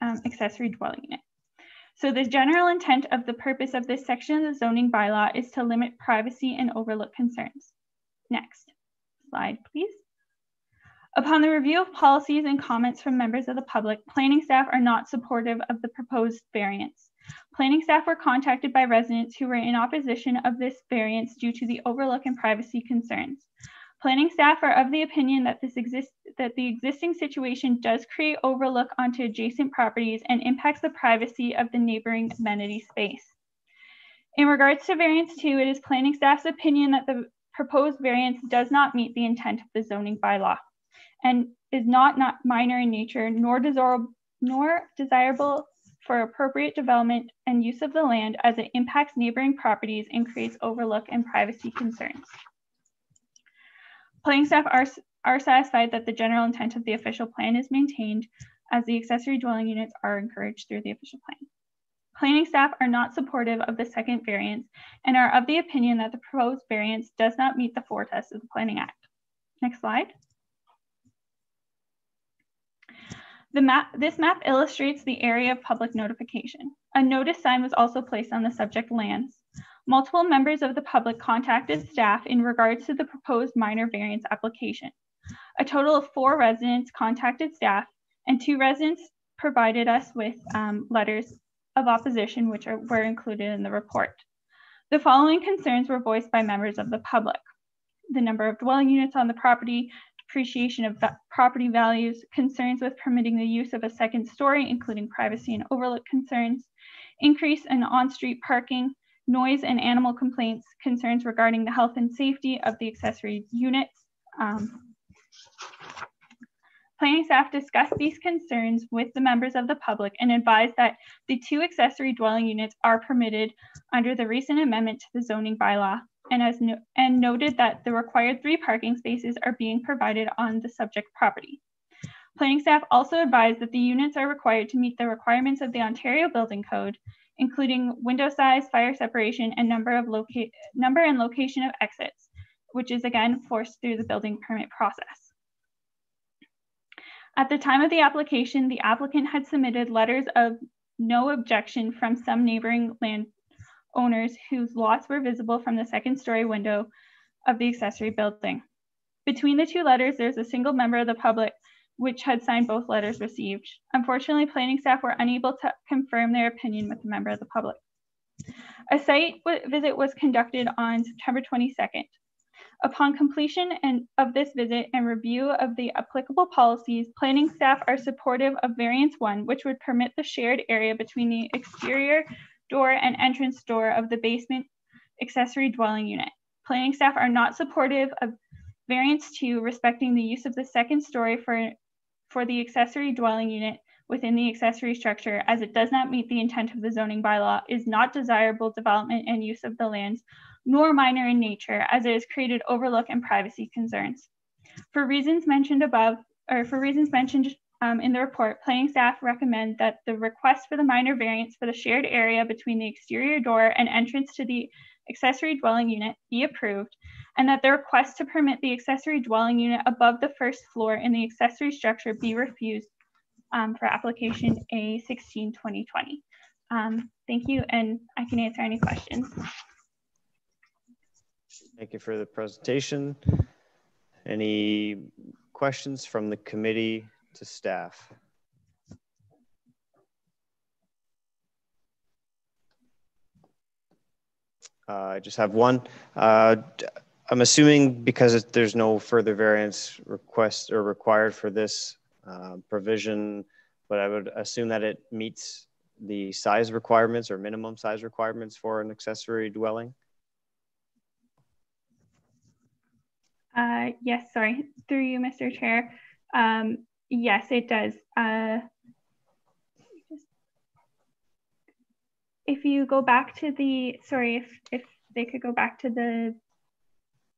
um, accessory dwelling unit. So the general intent of the purpose of this section of the zoning bylaw is to limit privacy and overlook concerns. Next slide, please. Upon the review of policies and comments from members of the public, planning staff are not supportive of the proposed variance. Planning staff were contacted by residents who were in opposition of this variance due to the overlook and privacy concerns. Planning staff are of the opinion that this exists that the existing situation does create overlook onto adjacent properties and impacts the privacy of the neighboring amenity space. In regards to variance two, it is planning staff's opinion that the proposed variance does not meet the intent of the zoning bylaw and is not, not minor in nature nor nor desirable for appropriate development and use of the land as it impacts neighboring properties and creates overlook and privacy concerns. Planning staff are, are satisfied that the general intent of the official plan is maintained as the accessory dwelling units are encouraged through the official plan. Planning staff are not supportive of the second variance and are of the opinion that the proposed variance does not meet the four tests of the Planning Act. Next slide. The map, this map illustrates the area of public notification. A notice sign was also placed on the subject lands. Multiple members of the public contacted staff in regards to the proposed minor variance application. A total of four residents contacted staff and two residents provided us with um, letters of opposition, which are, were included in the report. The following concerns were voiced by members of the public. The number of dwelling units on the property, depreciation of property values, concerns with permitting the use of a second story, including privacy and overlook concerns, increase in on-street parking, noise and animal complaints, concerns regarding the health and safety of the accessory units. Um, planning staff discussed these concerns with the members of the public and advised that the two accessory dwelling units are permitted under the recent amendment to the zoning bylaw and, as no and noted that the required three parking spaces are being provided on the subject property. Planning staff also advised that the units are required to meet the requirements of the Ontario Building Code, including window size, fire separation, and number of locate number and location of exits, which is again forced through the building permit process. At the time of the application, the applicant had submitted letters of no objection from some neighboring land owners whose lots were visible from the second story window of the accessory building. Between the two letters, there's a single member of the public which had signed both letters received. Unfortunately, planning staff were unable to confirm their opinion with a member of the public. A site visit was conducted on September 22nd. Upon completion and of this visit and review of the applicable policies, planning staff are supportive of variance one, which would permit the shared area between the exterior door and entrance door of the basement accessory dwelling unit. Planning staff are not supportive of variance two respecting the use of the second story for, for the accessory dwelling unit within the accessory structure as it does not meet the intent of the zoning bylaw, is not desirable development and use of the lands, nor minor in nature as it has created overlook and privacy concerns. For reasons mentioned above, or for reasons mentioned um, in the report, planning staff recommend that the request for the minor variance for the shared area between the exterior door and entrance to the accessory dwelling unit be approved, and that the request to permit the accessory dwelling unit above the first floor in the accessory structure be refused um, for application A16 2020. Um, thank you, and I can answer any questions. Thank you for the presentation. Any questions from the committee to staff? Uh, I just have one. Uh, I'm assuming because there's no further variance request or required for this uh, provision, but I would assume that it meets the size requirements or minimum size requirements for an accessory dwelling. Uh, yes, sorry, through you, Mr. Chair. Um, Yes, it does. Uh, if you go back to the, sorry, if, if they could go back to the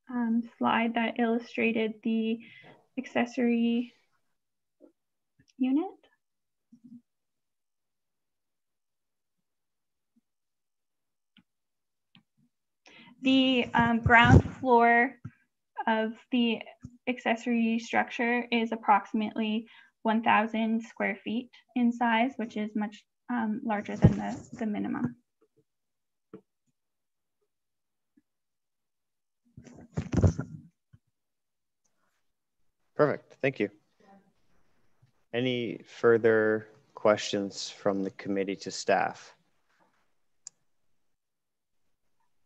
um, slide that illustrated the accessory unit. The um, ground floor of the accessory structure is approximately 1,000 square feet in size, which is much um, larger than the, the minimum. Perfect, thank you. Any further questions from the committee to staff?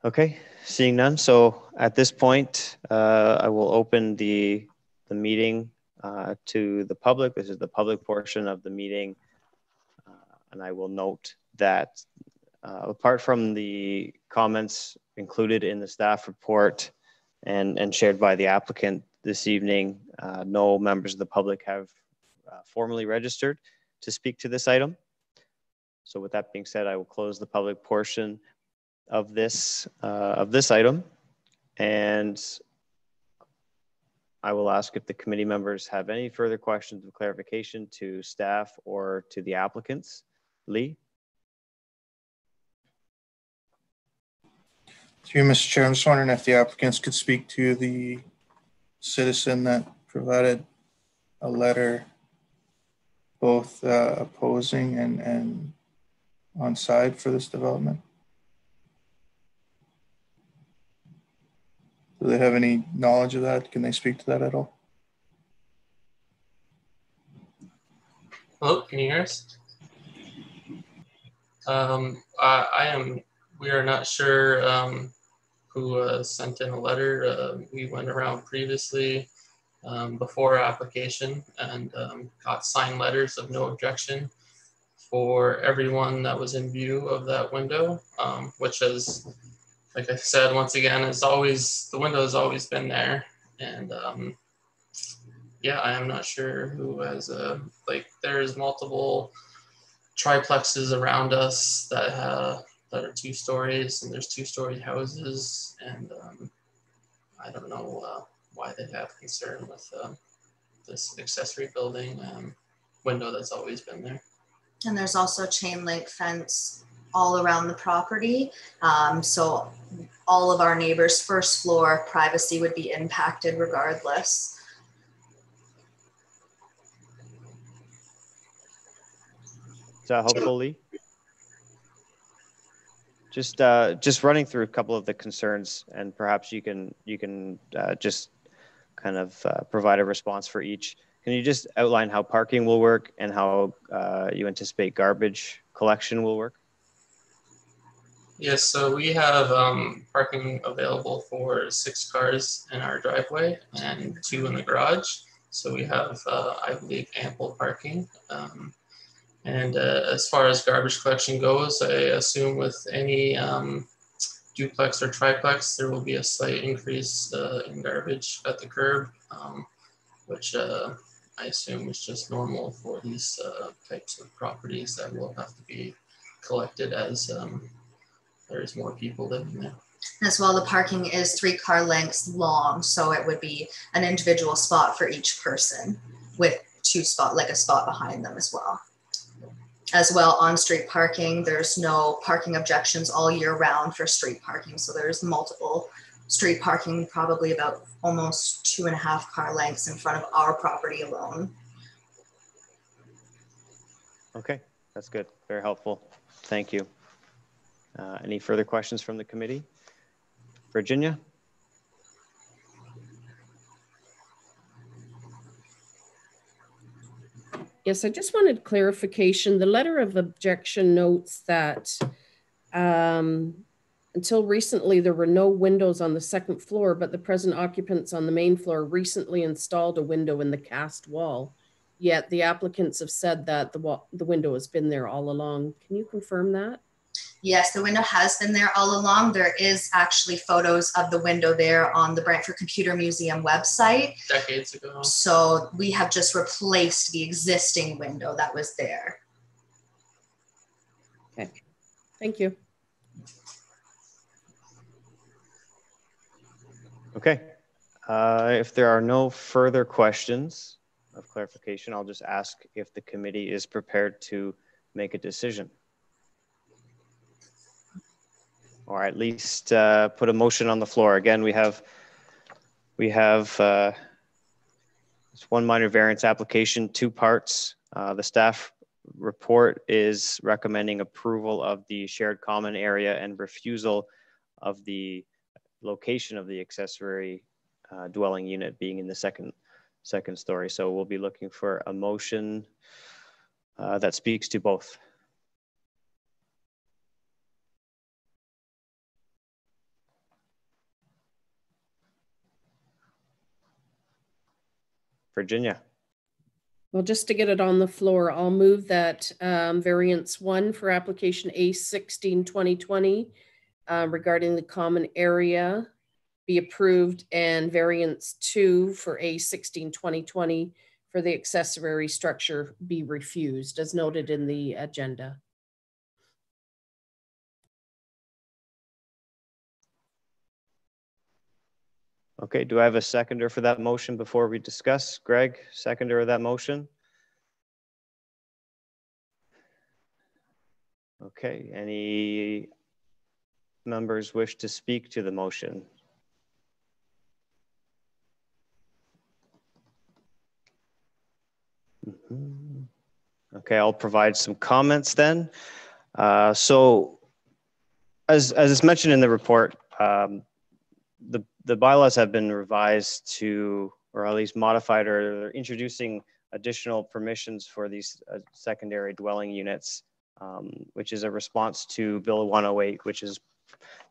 Okay, seeing none. So at this point, uh, I will open the, the meeting uh, to the public. This is the public portion of the meeting. Uh, and I will note that uh, apart from the comments included in the staff report and, and shared by the applicant this evening, uh, no members of the public have uh, formally registered to speak to this item. So with that being said, I will close the public portion of this uh, of this item, and I will ask if the committee members have any further questions of clarification to staff or to the applicants. Lee. Through you, Mr. Chair, I'm just wondering if the applicants could speak to the citizen that provided a letter both uh, opposing and, and on side for this development. Do they have any knowledge of that? Can they speak to that at all? Hello, can you hear us? Um, I, I am, we are not sure um, who uh, sent in a letter. Uh, we went around previously um, before application and um, got signed letters of no objection for everyone that was in view of that window, um, which is like I said, once again, it's always the window has always been there, and um, yeah, I am not sure who has a like. There's multiple triplexes around us that have that are two stories, and there's two story houses, and um, I don't know uh, why they have concern with uh, this accessory building um, window that's always been there. And there's also chain link fence all around the property. Um, so all of our neighbors' first floor privacy would be impacted regardless. Is that helpful, Lee? Just uh, just running through a couple of the concerns, and perhaps you can you can uh, just kind of uh, provide a response for each. Can you just outline how parking will work and how uh, you anticipate garbage collection will work? Yes, so we have um, parking available for six cars in our driveway and two in the garage. So we have, uh, I believe, ample parking. Um, and uh, as far as garbage collection goes, I assume with any um, duplex or triplex, there will be a slight increase uh, in garbage at the curb, um, which uh, I assume is just normal for these uh, types of properties that will have to be collected as um, there's more people living there. As well, the parking is three car lengths long, so it would be an individual spot for each person with two spot, like a spot behind them as well. As well, on street parking, there's no parking objections all year round for street parking. So there's multiple street parking, probably about almost two and a half car lengths in front of our property alone. Okay, that's good. Very helpful. Thank you. Uh, any further questions from the committee? Virginia? Yes, I just wanted clarification. The letter of objection notes that um, until recently there were no windows on the second floor, but the present occupants on the main floor recently installed a window in the cast wall. Yet the applicants have said that the, wall, the window has been there all along. Can you confirm that? Yes, the window has been there all along. There is actually photos of the window there on the Brantford Computer Museum website. Decades ago. So we have just replaced the existing window that was there. Okay, thank you. Okay. Uh, if there are no further questions of clarification, I'll just ask if the committee is prepared to make a decision. Or at least uh, put a motion on the floor. Again, we have we have uh, it's one minor variance application, two parts. Uh, the staff report is recommending approval of the shared common area and refusal of the location of the accessory uh, dwelling unit being in the second second story. So we'll be looking for a motion uh, that speaks to both. Virginia. Well, just to get it on the floor, I'll move that um, variance one for application A 16 2020 uh, regarding the common area be approved and variance two for A 16 2020 for the accessory structure be refused as noted in the agenda. Okay, do I have a seconder for that motion before we discuss? Greg, seconder of that motion? Okay, any members wish to speak to the motion? Mm-hmm. Okay, I'll provide some comments then. Uh, so, as, as is mentioned in the report, um, the the bylaws have been revised to, or at least modified, or they're introducing additional permissions for these uh, secondary dwelling units, um, which is a response to Bill 108, which is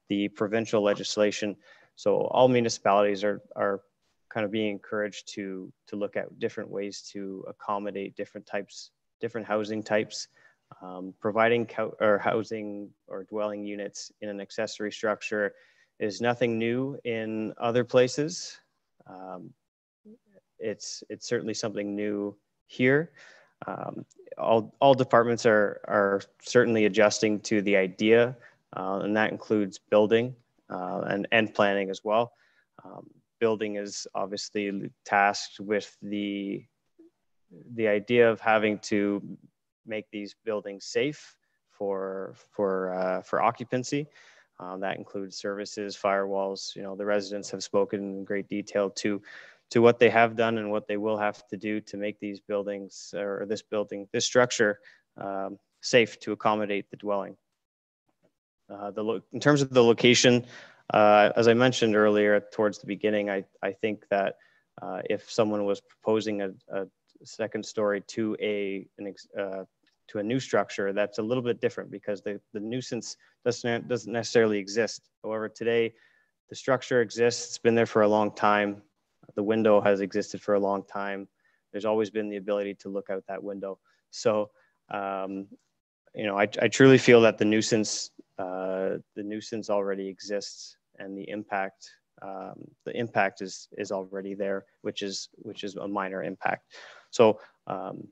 the provincial legislation. So all municipalities are, are kind of being encouraged to, to look at different ways to accommodate different types, different housing types. Um, providing or housing or dwelling units in an accessory structure is nothing new in other places. Um, it's it's certainly something new here. Um, all, all departments are, are certainly adjusting to the idea, uh, and that includes building uh, and, and planning as well. Um, building is obviously tasked with the, the idea of having to make these buildings safe for, for, uh, for occupancy. Um, that includes services, firewalls. You know, the residents have spoken in great detail to to what they have done and what they will have to do to make these buildings or this building, this structure, um, safe to accommodate the dwelling. Uh, the in terms of the location, uh, as I mentioned earlier towards the beginning, I, I think that uh, if someone was proposing a, a second story to a an, uh, to a new structure, that's a little bit different because the, the nuisance doesn't, doesn't necessarily exist. However, today the structure exists, it's been there for a long time. The window has existed for a long time. There's always been the ability to look out that window. So, um, you know, I, I truly feel that the nuisance, uh, the nuisance already exists and the impact, um, the impact is, is already there, which is, which is a minor impact. So um,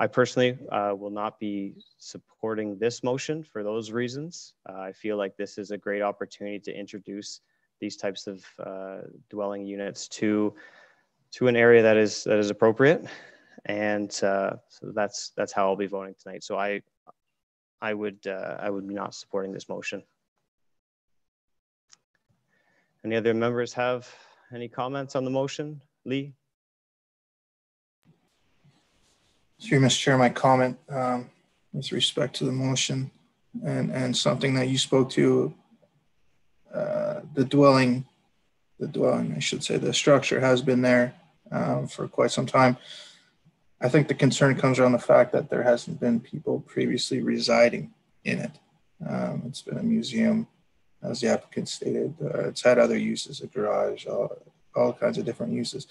I personally uh, will not be supporting this motion for those reasons. Uh, I feel like this is a great opportunity to introduce these types of uh, dwelling units to to an area that is that is appropriate, and uh, so that's that's how I'll be voting tonight. So I I would uh, I would be not supporting this motion. Any other members have any comments on the motion? Lee? Through Mr. Chair, my comment um, with respect to the motion and, and something that you spoke to, uh, the dwelling, the dwelling, I should say, the structure has been there um, for quite some time. I think the concern comes around the fact that there hasn't been people previously residing in it. Um, it's been a museum, as the applicant stated. Uh, it's had other uses, a garage, all, all kinds of different uses.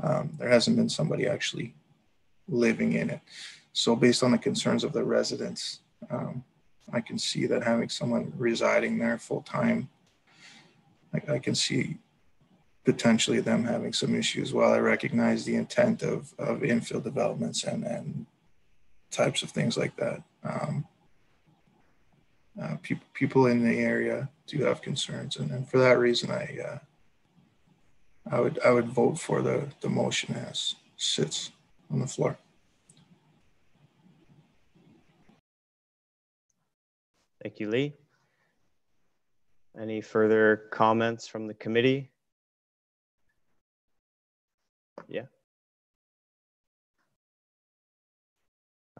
Um, there hasn't been somebody actually living in it. So based on the concerns of the residents, um, I can see that having someone residing there full time, I, I, can see potentially them having some issues. While I recognize the intent of, of infill developments and, and types of things like that, um, uh, pe- people in the area do have concerns, and, and for that reason, I uh, I would I would vote for the the motion as sits on the floor. Thank you, Lee. Any further comments from the committee? Yeah.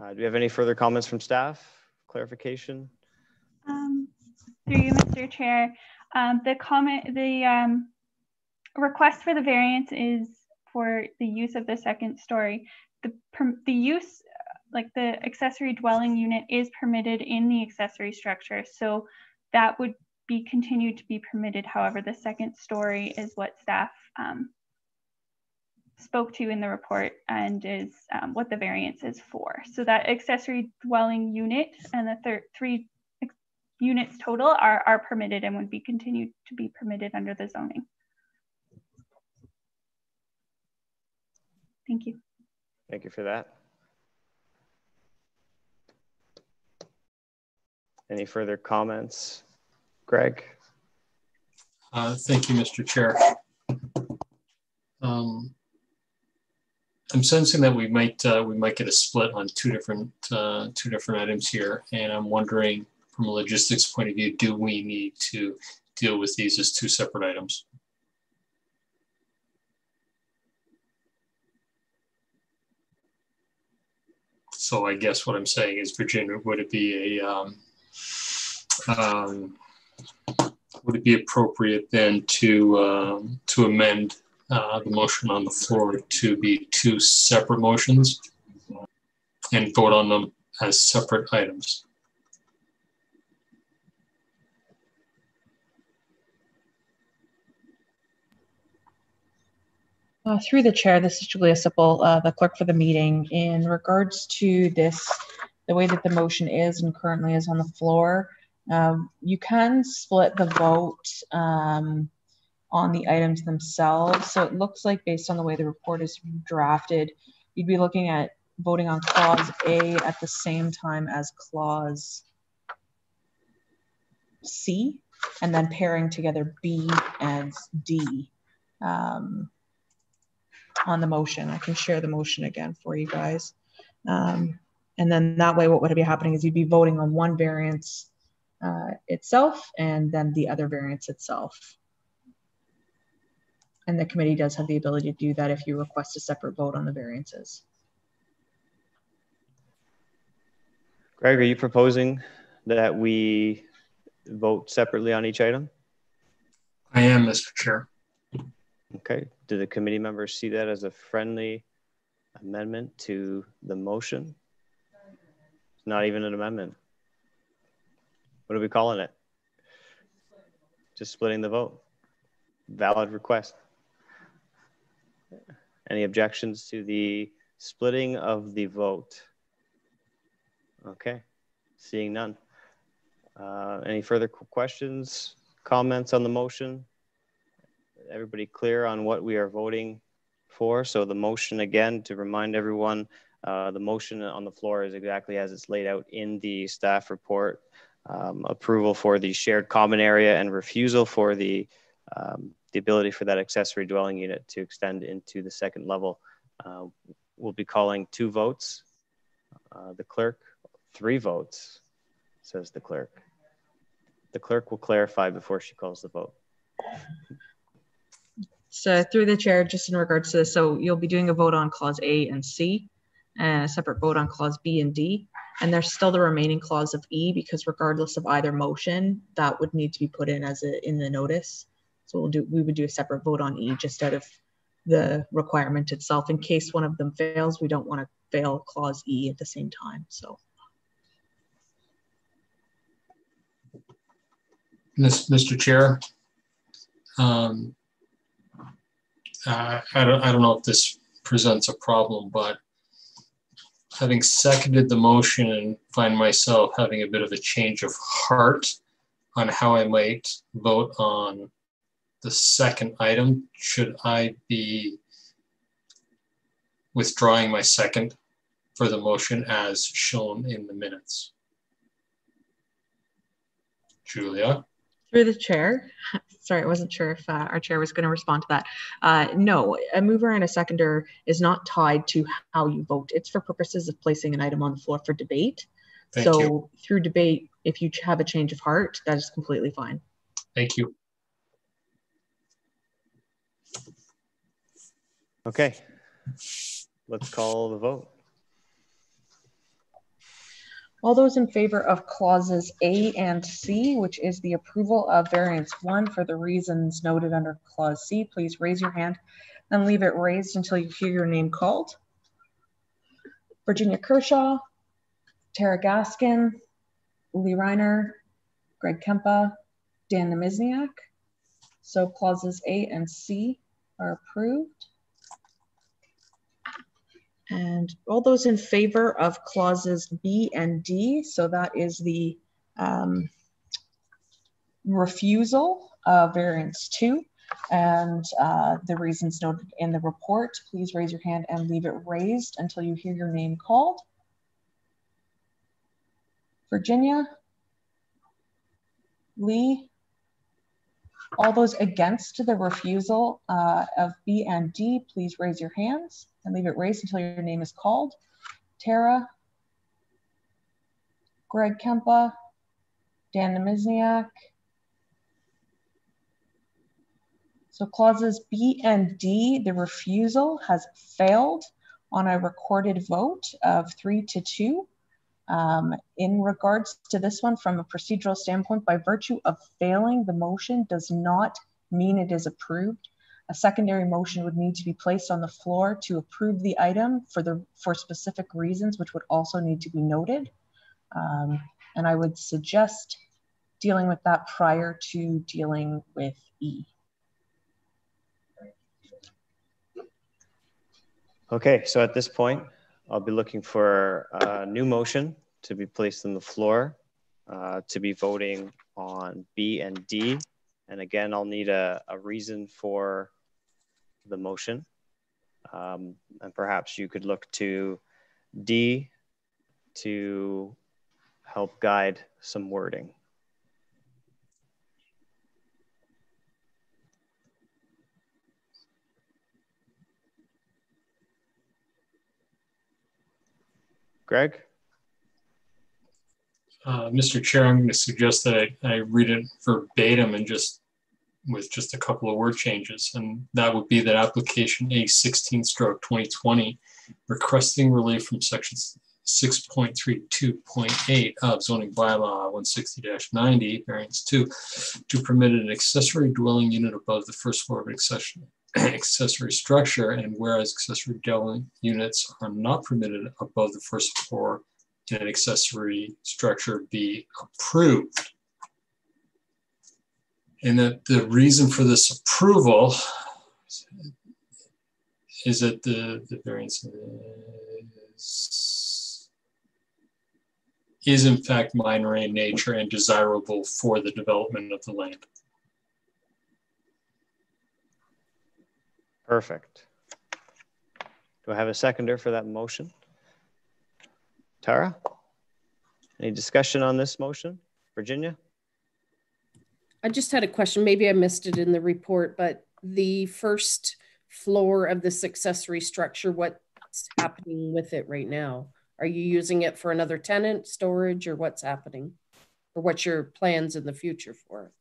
Uh, do we have any further comments from staff? Clarification? Um, through you, Mr. Chair. Um, the comment, the um, request for the variance is for the use of the second story. The, the use, like the accessory dwelling unit is permitted in the accessory structure. So that would be continued to be permitted. However, the second story is what staff um, spoke to in the report and is um, what the variance is for. So that accessory dwelling unit and the three units total are, are permitted and would be continued to be permitted under the zoning. Thank you. Thank you for that. Any further comments? Greg? Uh, thank you, Mr. Chair. Um, I'm sensing that we might uh, we might get a split on two different uh, two different items here, and I'm wondering from a logistics point of view, do we need to deal with these as two separate items? So I guess what I'm saying is, Virginia, would it be a um, um, would it be appropriate then to um, to amend uh, the motion on the floor to be two separate motions and vote on them as separate items? Uh, through the chair, this is Julia Sipple, uh, the clerk for the meeting. In regards to this, the way that the motion is and currently is on the floor, um, you can split the vote um, on the items themselves. So it looks like based on the way the report is drafted, you'd be looking at voting on clause A at the same time as clause C, and then pairing together B and D um, on the motion. I can share the motion again for you guys. Um, and then that way, what would be happening is you'd be voting on one variance uh, itself and then the other variance itself. And the committee does have the ability to do that if you request a separate vote on the variances. Greg, are you proposing that we vote separately on each item? I am, Mr. Chair. Okay. Do the committee members see that as a friendly amendment to the motion? It's not even an amendment. What are we calling it? Just splitting the vote. Valid request. Any objections to the splitting of the vote? Okay, seeing none. Uh, any further questions, comments on the motion? Everybody clear on what we are voting for? So the motion again, to remind everyone, uh, the motion on the floor is exactly as it's laid out in the staff report um, approval for the shared common area and refusal for the um, the ability for that accessory dwelling unit to extend into the second level. Uh, we'll be calling two votes. Uh, the clerk, three votes, says the clerk. The clerk will clarify before she calls the vote. So through the chair, just in regards to this, so you'll be doing a vote on clause A and C, and a separate vote on clause B and D. And there's still the remaining clause of E because regardless of either motion, that would need to be put in as a, in the notice. So we'll do, we would do a separate vote on E just out of the requirement itself. In case one of them fails, we don't want to fail clause E at the same time, so. Mr. Chair, um, uh, I, don't, I don't know if this presents a problem, but having seconded the motion and find myself having a bit of a change of heart on how I might vote on the second item. Should I be withdrawing my second for the motion as shown in the minutes? Julia? Through the chair, sorry, I wasn't sure if uh, our chair was going to respond to that. Uh, no, a mover and a seconder is not tied to how you vote. It's for purposes of placing an item on the floor for debate. Thank so you. through debate, if you have a change of heart, that is completely fine. Thank you. Okay, let's call the vote. All those in favor of clauses A and C, which is the approval of variance one for the reasons noted under clause C, please raise your hand and leave it raised until you hear your name called. Virginia Kershaw, Tara Gaskin, Lee Reiner, Greg Kempa, Dan Namizniak. So clauses A and C are approved. And all those in favor of clauses B and D, so that is the um, refusal of variance two and uh, the reasons noted in the report, please raise your hand and leave it raised until you hear your name called. Virginia, Lee, all those against the refusal uh, of B and D, please raise your hands and leave it raised until your name is called. Tara, Greg Kempa, Dan Namizniak. So clauses B and D, the refusal has failed on a recorded vote of three to two. Um, in regards to this one, from a procedural standpoint, by virtue of failing, the motion does not mean it is approved. A secondary motion would need to be placed on the floor to approve the item for the for specific reasons, which would also need to be noted. Um, and I would suggest dealing with that prior to dealing with E. Okay, so at this point, I'll be looking for a new motion to be placed on the floor uh, to be voting on B and D. And again, I'll need a, a reason for the motion. Um, and perhaps you could look to D to help guide some wording. Greg? Uh, Mr. Chair, I'm going to suggest that I, I read it verbatim and just with just a couple of word changes. And that would be that application A 16 stroke 2020 requesting relief from section 6.32.8 of zoning bylaw 160-90 variance 2 to permit an accessory dwelling unit above the first floor of an accessory accessory structure and whereas accessory dwelling units are not permitted above the first floor in an accessory structure be approved. And that the reason for this approval is that the, the variance is, is in fact minor in nature and desirable for the development of the land. Perfect. Do I have a seconder for that motion? Tara? Any discussion on this motion? Virginia? I just had a question. Maybe I missed it in the report, but the first floor of this accessory structure, what's happening with it right now? Are you using it for another tenant, storage, or what's happening? Or what's your plans in the future for it?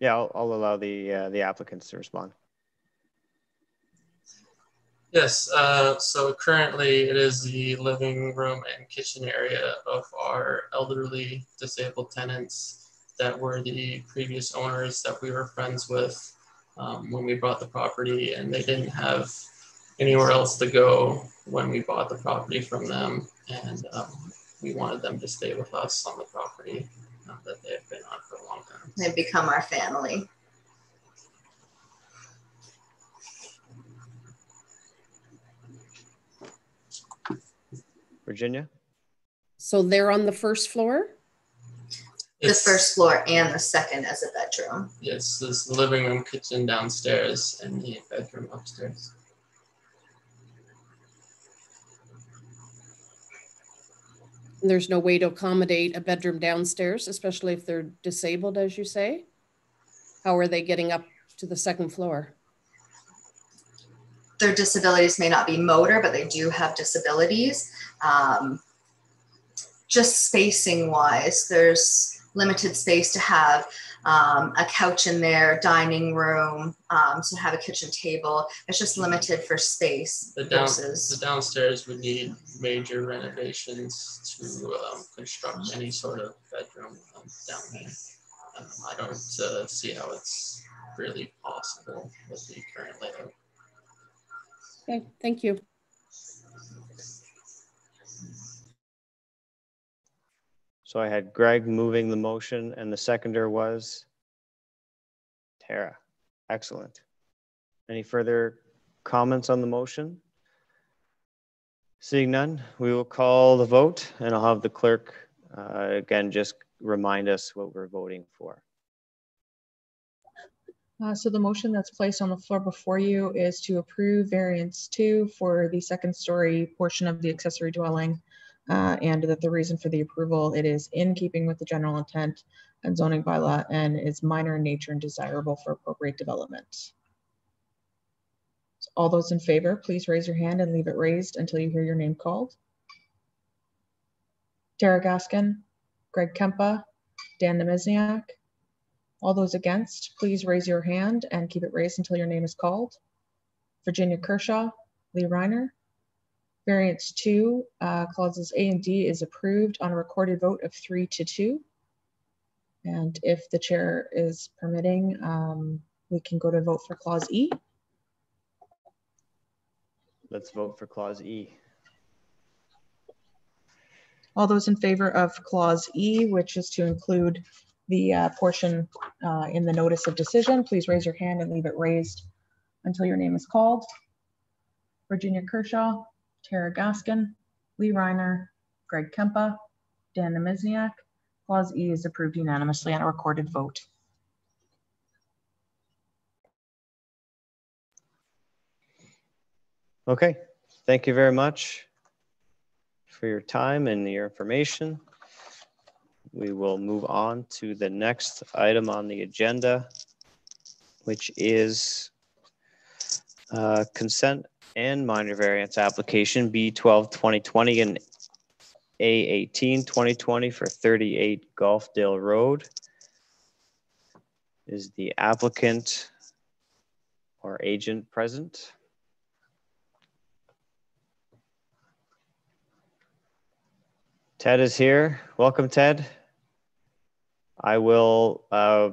Yeah, I'll, I'll allow the uh, the applicants to respond. Yes, uh, so currently it is the living room and kitchen area of our elderly disabled tenants that were the previous owners that we were friends with um, when we bought the property and they didn't have anywhere else to go when we bought the property from them and um, we wanted them to stay with us on the property that they've been on for a long time. They've become our family. Virginia? So they're on the first floor? the first floor and the second as a bedroom. Yes, there's the living room, kitchen downstairs, and the bedroom upstairs. There's no way to accommodate a bedroom downstairs, especially if they're disabled, as you say? How are they getting up to the second floor? Their disabilities may not be motor, but they do have disabilities. Um, just spacing wise, there's limited space to have um, a couch in there, dining room, um, so have a kitchen table. It's just limited for space The down, versus. the downstairs would need major renovations to um, construct any sort of bedroom um, down there. Um, I don't uh, see how it's really possible with the current layout. Okay, thank you. So I had Greg moving the motion and the seconder was Tara. Excellent. Any further comments on the motion? Seeing none, we will call the vote and I'll have the clerk uh, again just remind us what we're voting for. Uh, so the motion that's placed on the floor before you is to approve variance two for the second story portion of the accessory dwelling. Uh, and that the reason for the approval, it is in keeping with the general intent and zoning bylaw and is minor in nature and desirable for appropriate development. So all those in favor, please raise your hand and leave it raised until you hear your name called. Tara Gaskin, Greg Kempa, Dan Nemesniak. All those against, please raise your hand and keep it raised until your name is called. Virginia Kershaw, Lee Reiner. Variance two, uh, clauses A and D is approved on a recorded vote of three to two. And if the chair is permitting, um, we can go to vote for clause E. Let's vote for clause E. All those in favor of clause E, which is to include the uh, portion uh, in the notice of decision, please raise your hand and leave it raised until your name is called. Virginia Kershaw, Tara Gaskin, Lee Reiner, Greg Kempa, Dan Nemesniak. Clause E is approved unanimously on a recorded vote. Okay, thank you very much for your time and your information. We will move on to the next item on the agenda, which is uh, consent and minor variance application B12 2020 and A18 2020 for 38 Golfdale Road. Is the applicant or agent present? Ted is here. Welcome, Ted. I will uh,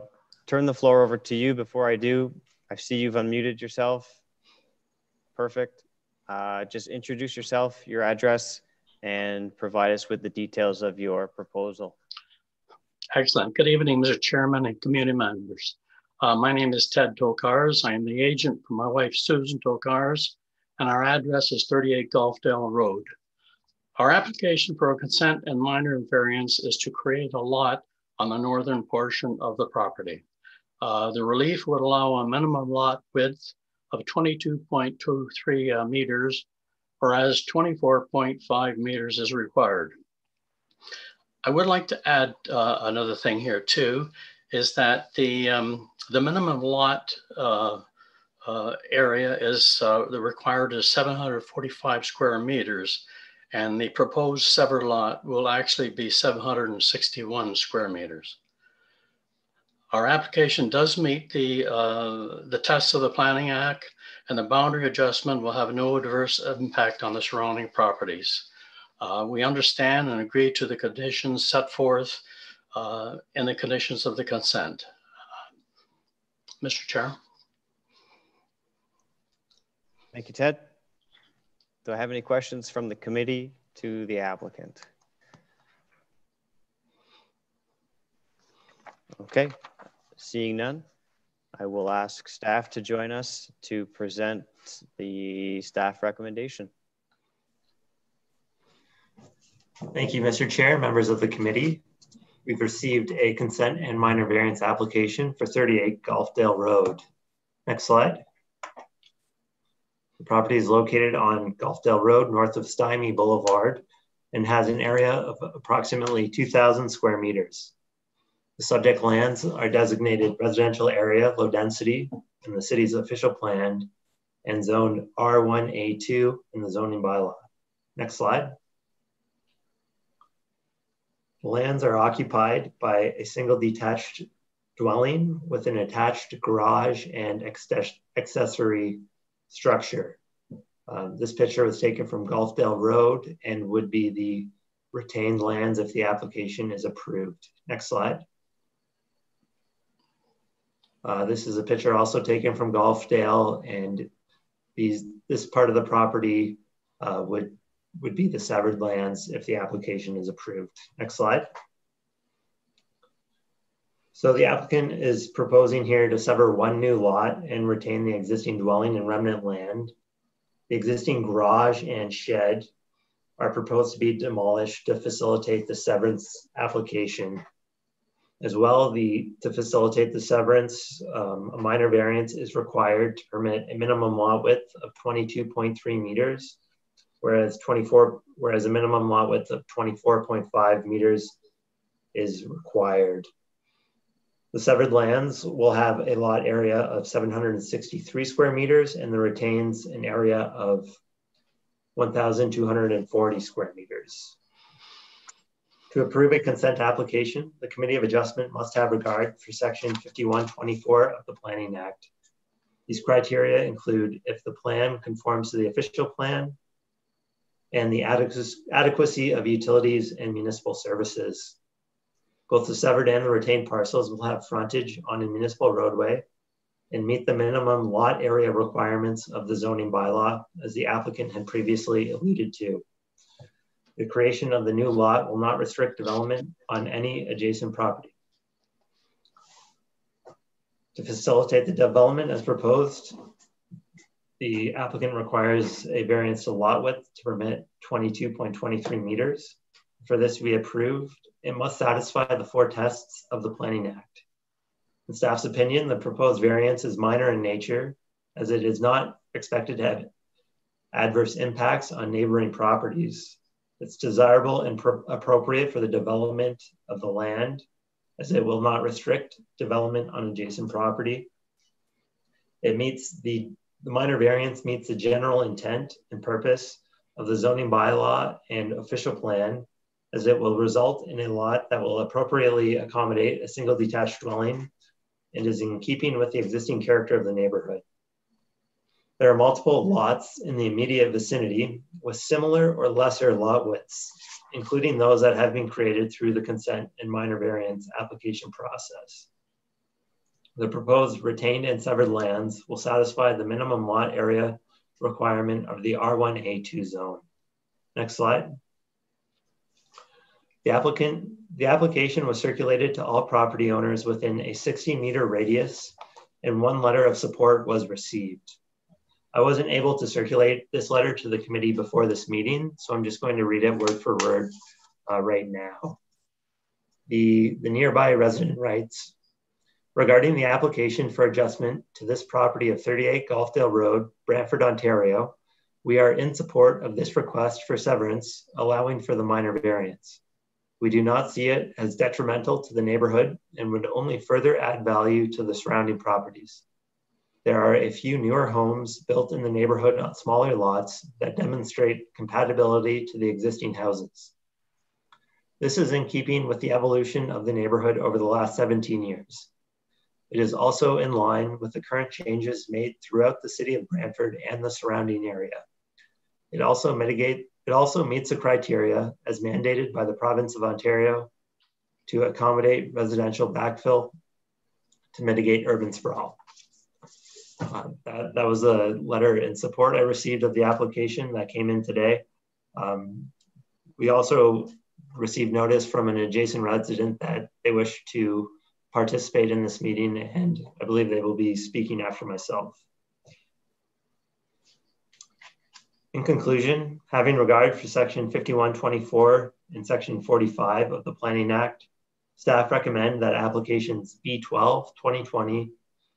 turn the floor over to you. Before I do, I see you've unmuted yourself. Perfect. Uh, just introduce yourself, your address, and provide us with the details of your proposal. Excellent. Good evening, Mr. Chairman and community members. Uh, my name is Ted Tokars. I am the agent for my wife, Susan Tokars, and our address is 38 Golfdale Road. Our application for a consent and minor variance is to create a lot on the northern portion of the property. Uh, the relief would allow a minimum lot width of 22.23 uh, meters, whereas 24.5 meters is required. I would like to add uh, another thing here too, is that the, um, the minimum lot uh, uh, area is, uh, the required is 745 square meters. And the proposed severed lot will actually be 761 square meters. Our application does meet the, uh, the tests of the Planning Act and the boundary adjustment will have no adverse impact on the surrounding properties. Uh, we understand and agree to the conditions set forth uh, in the conditions of the consent. Mr. Chair. Thank you, Ted. Do I have any questions from the committee to the applicant? Okay, seeing none, I will ask staff to join us to present the staff recommendation. Thank you, Mr. Chair, members of the committee. We've received a consent and minor variance application for 38 Golfdale Road. Next slide. The property is located on Golfdale Road, north of Stymie Boulevard, and has an area of approximately 2,000 square meters. The subject lands are designated residential area, low density, in the city's official plan, and zoned R1A2 in the zoning bylaw. Next slide. Lands are occupied by a single detached dwelling with an attached garage and accessory structure. Um, this picture was taken from Golfdale Road and would be the retained lands if the application is approved. Next slide. Uh, this is a picture also taken from Golfdale and these, this part of the property uh, would, would be the severed lands if the application is approved. Next slide. So the applicant is proposing here to sever one new lot and retain the existing dwelling and remnant land. The existing garage and shed are proposed to be demolished to facilitate the severance application. As well, the, to facilitate the severance, um, a minor variance is required to permit a minimum lot width of 22.3 meters, whereas 24, whereas a minimum lot width of 24.5 meters is required. The severed lands will have a lot area of 763 square meters and the retains an area of 1,240 square meters. To approve a consent application, the Committee of Adjustment must have regard for Section 5124 of the Planning Act. These criteria include if the plan conforms to the official plan and the adequacy of utilities and municipal services. Both the severed and the retained parcels will have frontage on a municipal roadway and meet the minimum lot area requirements of the zoning bylaw as the applicant had previously alluded to. The creation of the new lot will not restrict development on any adjacent property. To facilitate the development as proposed, the applicant requires a variance to lot width to permit 22.23 meters. For this to be approved, it must satisfy the four tests of the Planning Act. In staff's opinion, the proposed variance is minor in nature as it is not expected to have adverse impacts on neighboring properties. It's desirable and appropriate for the development of the land as it will not restrict development on adjacent property. It meets the, the minor variance meets the general intent and purpose of the zoning bylaw and official plan as it will result in a lot that will appropriately accommodate a single detached dwelling and is in keeping with the existing character of the neighborhood. There are multiple lots in the immediate vicinity with similar or lesser lot widths, including those that have been created through the consent and minor variance application process. The proposed retained and severed lands will satisfy the minimum lot area requirement of the R1A2 zone. Next slide. The applicant, the application was circulated to all property owners within a 60 meter radius and one letter of support was received. I wasn't able to circulate this letter to the committee before this meeting, so I'm just going to read it word for word uh, right now. The, the nearby resident writes, regarding the application for adjustment to this property of 38 Golfdale Road, Brantford, Ontario, we are in support of this request for severance, allowing for the minor variance. We do not see it as detrimental to the neighborhood and would only further add value to the surrounding properties. There are a few newer homes built in the neighborhood on smaller lots that demonstrate compatibility to the existing houses. This is in keeping with the evolution of the neighborhood over the last 17 years. It is also in line with the current changes made throughout the city of Brantford and the surrounding area. It also mitigate, it also meets the criteria as mandated by the province of Ontario to accommodate residential backfill to mitigate urban sprawl. Uh, that, that was a letter in support I received of the application that came in today. Um, we also received notice from an adjacent resident that they wish to participate in this meeting, and I believe they will be speaking after myself. In conclusion, having regard for section 5124 and section 45 of the Planning Act, staff recommend that applications B12 2020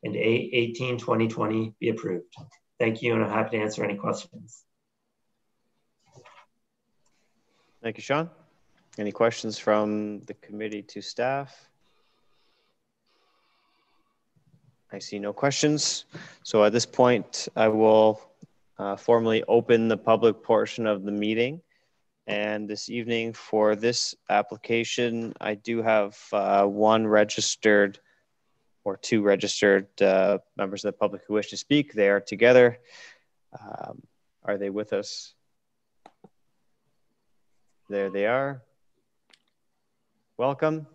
and A18 2020 be approved. Thank you, and I'm happy to answer any questions. Thank you, Sean. Any questions from the committee to staff? I see no questions. So at this point, I will uh, formally open the public portion of the meeting. And this evening for this application, I do have uh, one registered or two registered uh, members of the public who wish to speak. They are together. Um, are they with us? There they are. Welcome.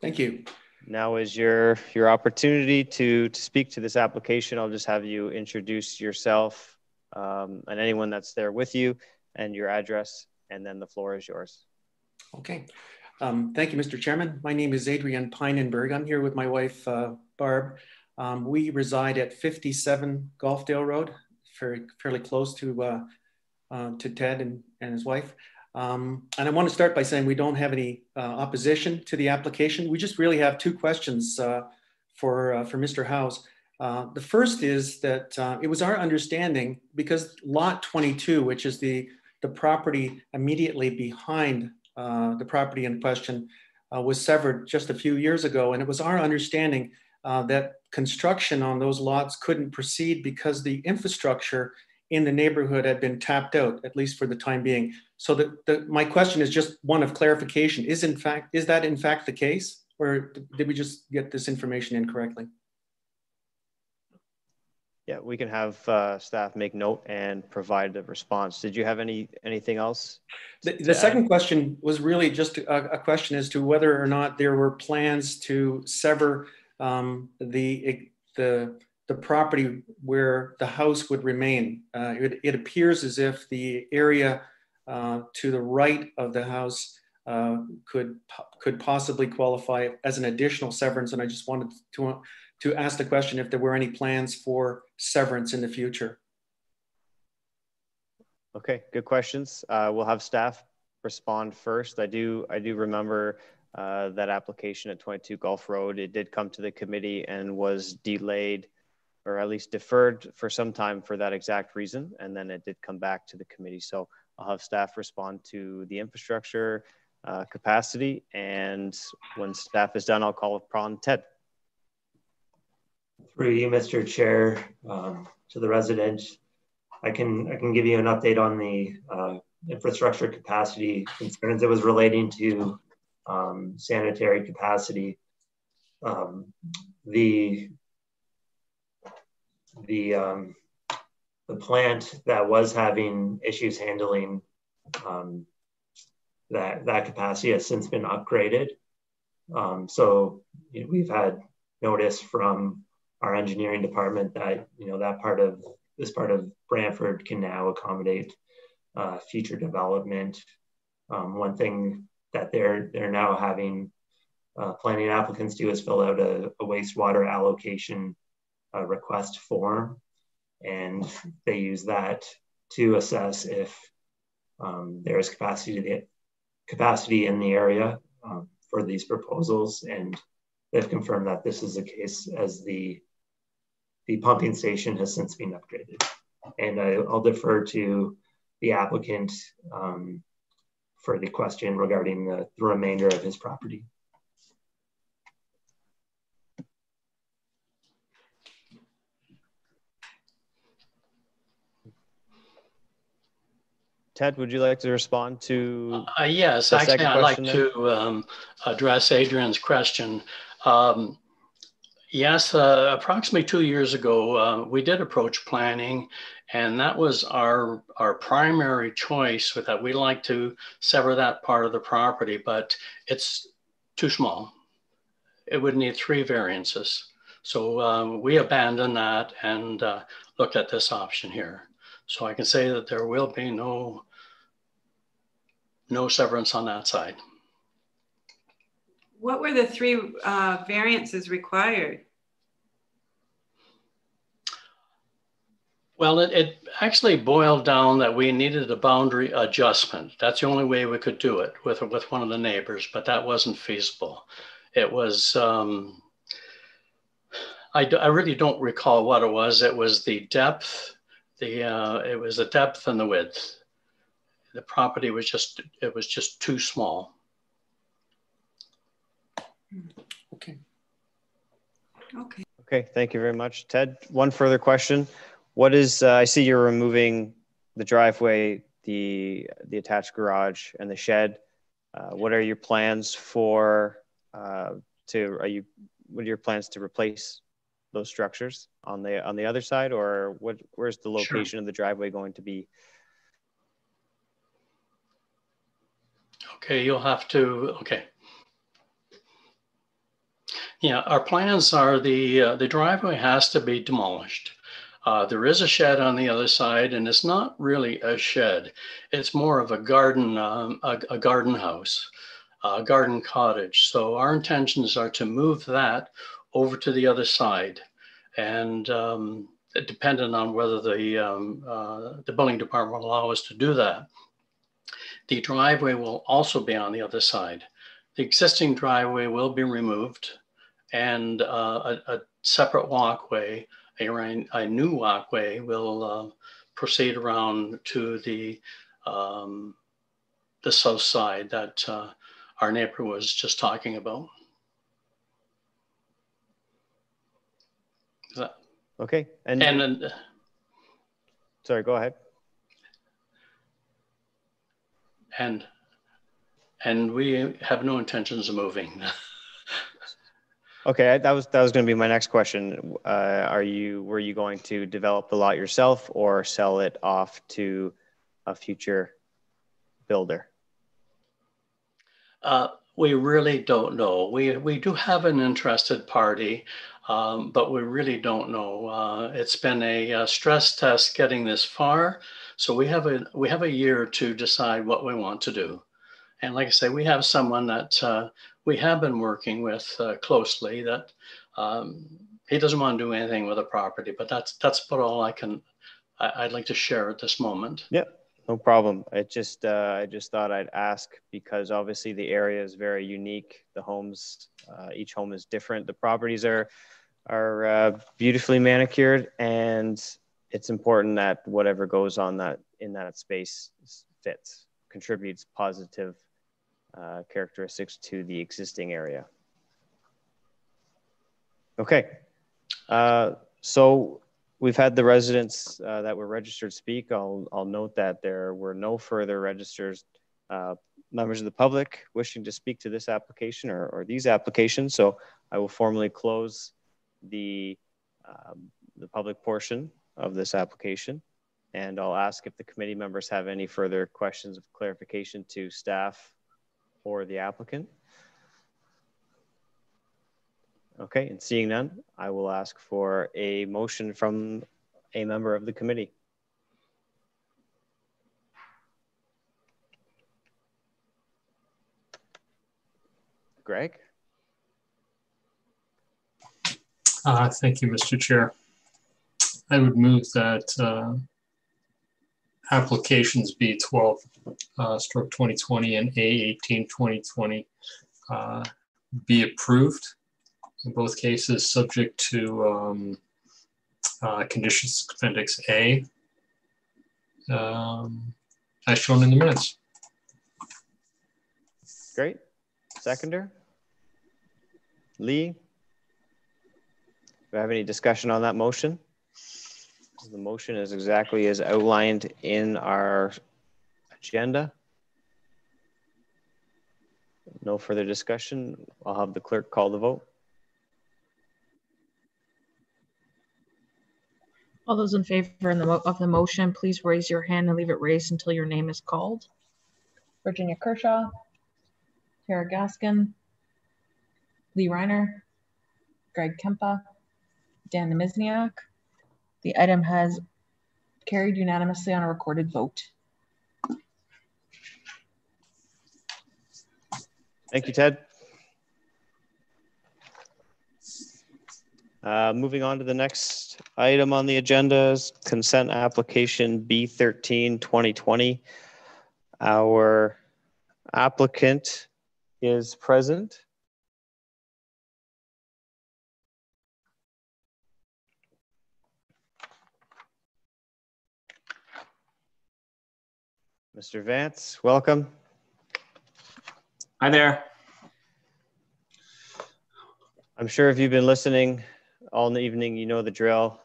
Thank you. Now is your your opportunity to to speak to this application. I'll just have you introduce yourself um, and anyone that's there with you and your address, and then the floor is yours. Okay. Um, thank you, Mr. Chairman. My name is Adrian Pinenberg. I'm here with my wife, uh, Barb. Um, we reside at 57 Golfdale Road, very, fairly close to, uh, uh, to Ted and, and his wife. Um, and I want to start by saying we don't have any uh, opposition to the application. We just really have two questions uh, for, uh, for Mr. Uh, the first is that it was our understanding because lot 22, which is the, the property immediately behind uh, the property in question, was severed just a few years ago. And it was our understanding that construction on those lots couldn't proceed because the infrastructure in the neighborhood had been tapped out, at least for the time being. So the, the, my question is just one of clarification. Is in fact, is that in fact the case? Or did we just get this information incorrectly? Yeah, we can have uh, staff make note and provide the response. Did you have any anything else? The, the second question was really just a, a, question as to whether or not there were plans to sever um, the the the property where the house would remain. Uh, it, it, appears as if the area uh, to the right of the house uh, could could possibly qualify as an additional severance. And I just wanted to to ask the question if there were any plans for severance in the future. Okay, good questions. Uh, we'll have staff respond first. I do I do remember uh, that application at 22 Gulf Road. It did come to the committee and was delayed or at least deferred for some time for that exact reason. And then it did come back to the committee. So I'll have staff respond to the infrastructure uh, capacity. And when staff is done, I'll call upon Ted. Through you, Mr. Chair, um, to the resident, I can I can give you an update on the uh, infrastructure capacity concerns. It was relating to um, sanitary capacity. Um, the the um, the plant that was having issues handling um, that that capacity has since been upgraded. Um, so you know, we've had notice from our engineering department that you know that part of this part of Brantford can now accommodate uh, future development. Um, one thing that they're they're now having uh, planning applicants do is fill out a, a wastewater allocation uh, request form, and they use that to assess if um, there is capacity to the, capacity in the area um, for these proposals, and they've confirmed that this is the case as the the pumping station has since been upgraded. And I, will defer to the applicant um, for the question regarding the, the remainder of his property. Ted, would you like to respond to? Uh, yes, actually, I'd like to um, address Adrian's question. Um, yes, uh, approximately two years ago, uh, we did approach planning, and that was our our primary choice. With that, we like to sever that part of the property, but it's too small. It would need three variances. So um, we abandoned that and uh, looked at this option here. So I can say that there will be no no severance on that side. What were the three uh, variances required? Well, it, it, actually boiled down that we needed a boundary adjustment. That's the only way we could do it with, with one of the neighbors, but that wasn't feasible. It was, um, I, I really don't recall what it was. It was the depth, the, uh, it was the depth and the width the property was just it was just too small. Okay. Okay. Okay, thank you very much. Ted, one further question. What is, uh, I see you're removing the driveway, the, the attached garage and the shed. Uh, what are your plans for, uh, to, are you what are your plans to replace those structures on the on the other side, or what? Where's the location sure. of the driveway going to be? Okay, you'll have to. Okay. Yeah, our plans are the uh, the driveway has to be demolished. Uh, there is a shed on the other side, and it's not really a shed. It's more of a garden, um, a, a, garden house, a garden cottage. So our intentions are to move that over to the other side, and um, dependent on whether the um, uh, the building department will allow us to do that. The driveway will also be on the other side. The existing driveway will be removed, and uh, a, a separate walkway a, a new walkway will uh, proceed around to the um, the south side that uh, our neighbor was just talking about. Okay, and and uh, sorry, go ahead. And and we have no intentions of moving. Okay, that was that was going to be my next question. Uh, are you were you going to develop the lot yourself or sell it off to a future builder? Uh, we really don't know. We we do have an interested party, um, but we really don't know. Uh, it's been a, a, stress test getting this far, so we have a we have a year to decide what we want to do. And like I say, we have someone that uh, we have been working with uh, closely that um, he doesn't want to do anything with the property, but that's that's about all I can I, would like to share at this moment. Yeah, no problem. I just uh, I just thought I'd ask because obviously the area is very unique. The homes, uh, each home is different. The properties are are uh, beautifully manicured, and it's important that whatever goes on that in that space fits, contributes positive uh, characteristics to the existing area. Okay, uh, so we've had the residents uh, that were registered speak. I'll, I'll note that there were no further registered uh, members of the public wishing to speak to this application or, or these applications. So I will formally close the, um, the public portion of this application. And I'll ask if the committee members have any further questions of clarification to staff or the applicant? Okay, and seeing none, I will ask for a motion from a member of the committee. Greg? Uh, thank you, Mr. Chair. I would move that uh, applications B12 uh, stroke 2020 and A18 2020 uh, be approved. In both cases, subject to um, uh, conditions appendix A, um, as shown in the minutes. Great. Seconder? Lee? Do I have any discussion on that motion? The motion is exactly as outlined in our agenda. No further discussion. I'll have the clerk call the vote. All those in favor of the motion, please raise your hand and leave it raised until your name is called. Virginia Kershaw, Tara Gaskin, Lee Reiner, Greg Kempa, Dan Nemizniak, the item has carried unanimously on a recorded vote. Thank you, Ted. Uh, moving on to the next item on the agenda is consent application B13 2020. Our applicant is present. Mr. Vance, welcome. Hi there. I'm sure if you've been listening all in the evening, you know the drill.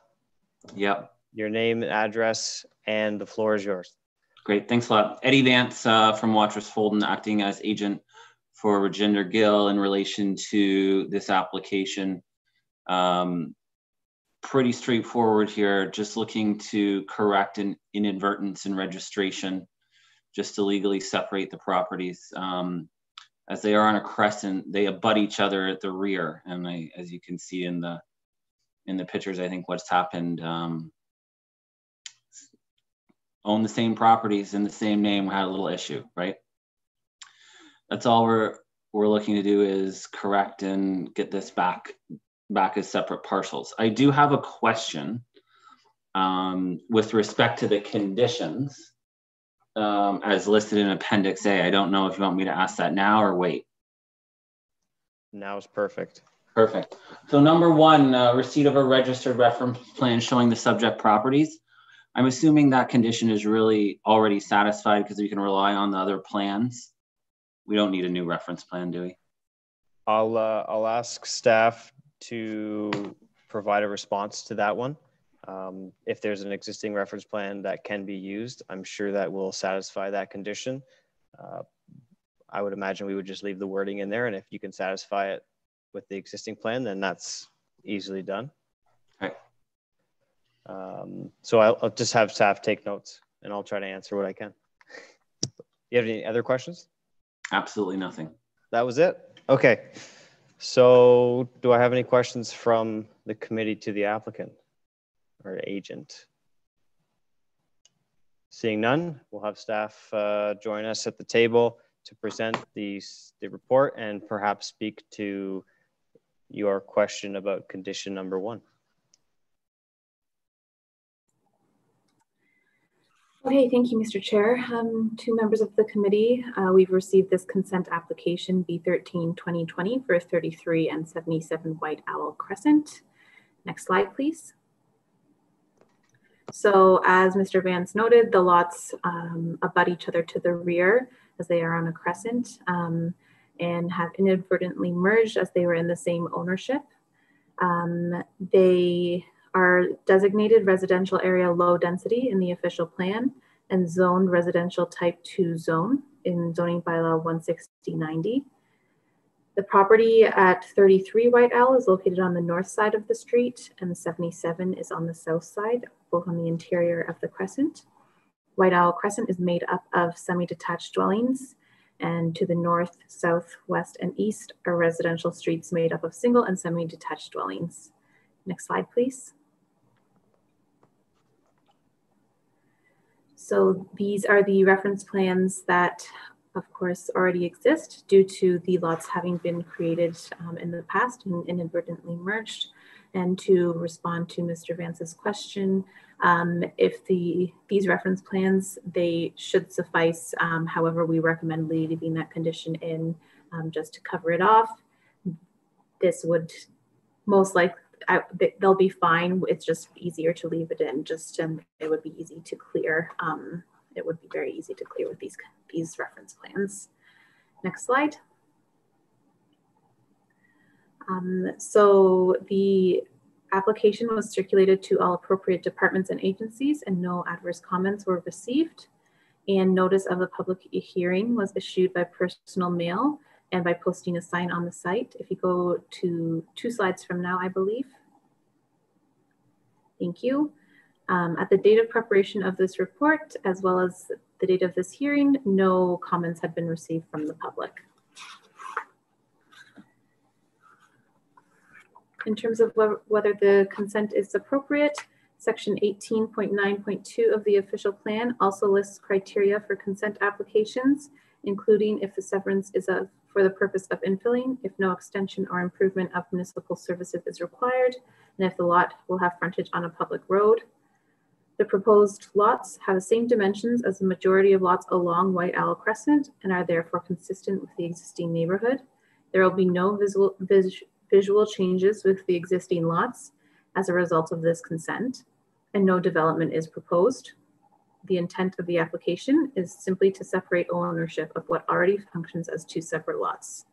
Yep. Your name, and address, and the floor is yours. Great, thanks a lot. Eddie Vance uh, from Waterous Holden, acting as agent for Rajinder Gill in relation to this application. Um, pretty straightforward here, just looking to correct an inadvertence in registration, just to legally separate the properties. Um, as they are on a crescent, they abut each other at the rear. And I, as you can see in the in the pictures, I think what's happened, um, own the same properties in the same name had a little issue, right? That's all we're we're looking to do is correct and get this back back as separate parcels. I do have a question um, with respect to the conditions um, as listed in Appendix A. I don't know if you want me to ask that now or wait. Now is perfect. Perfect. So number one, uh, receipt of a registered reference plan showing the subject properties. I'm assuming that condition is really already satisfied because we can rely on the other plans. We don't need a new reference plan, do we? I'll uh, I'll ask staff to provide a response to that one. Um, if there's an existing reference plan that can be used, I'm sure that will satisfy that condition. Uh, I would imagine we would just leave the wording in there, and if you can satisfy it with the existing plan, then that's easily done. Okay. Um, so I'll, I'll just have staff take notes, and I'll try to answer what I can. You have any other questions? Absolutely nothing. That was it? Okay. So do I have any questions from the committee to the applicant or agent? Seeing none, we'll have staff uh, join us at the table to present the, the report and perhaps speak to your question about condition number one. Okay, thank you, Mr. Chair. Um, two members of the committee, uh, we've received this consent application B13-2020 for 33 and 77 White Owl Crescent. Next slide, please. So as Mr. Vance noted, the lots um, abut each other to the rear as they are on a crescent um, and have inadvertently merged as they were in the same ownership. Um, they are designated residential area low density in the official plan and zoned residential type 2 zone in zoning bylaw 16090. The property at 33 White Owl is located on the north side of the street and the 77 is on the south side, both on the interior of the crescent. White Owl Crescent is made up of semi-detached dwellings and to the north, south, west, and east are residential streets made up of single and semi-detached dwellings. Next slide, please. So these are the reference plans that of course already exist due to the lots having been created um, in the past and inadvertently merged. And to respond to Mr. Vance's question, um, if the these reference plans, they should suffice. Um, however, we recommend leaving that condition in um, just to cover it off. This would most likely I, they'll be fine. It's just easier to leave it in. Just and it would be easy to clear. It would be very easy to clear with these these reference plans. Next slide. Um, so the application was circulated to all appropriate departments and agencies and no adverse comments were received. And notice of the public hearing was issued by personal mail and by posting a sign on the site. If you go to two slides from now, I believe. Thank you. Um, at the date of preparation of this report, as well as the date of this hearing, no comments had been received from the public. In terms of whether the consent is appropriate, Section 18.9.2 of the official plan also lists criteria for consent applications, including if the severance is a for the purpose of infilling if no extension or improvement of municipal services is required, and if the lot will have frontage on a public road. The proposed lots have the same dimensions as the majority of lots along White Owl Crescent and are therefore consistent with the existing neighborhood. There will be no visual, vis, visual changes with the existing lots as a result of this consent, and no development is proposed the intent of the application is simply to separate ownership of what already functions as two separate lots.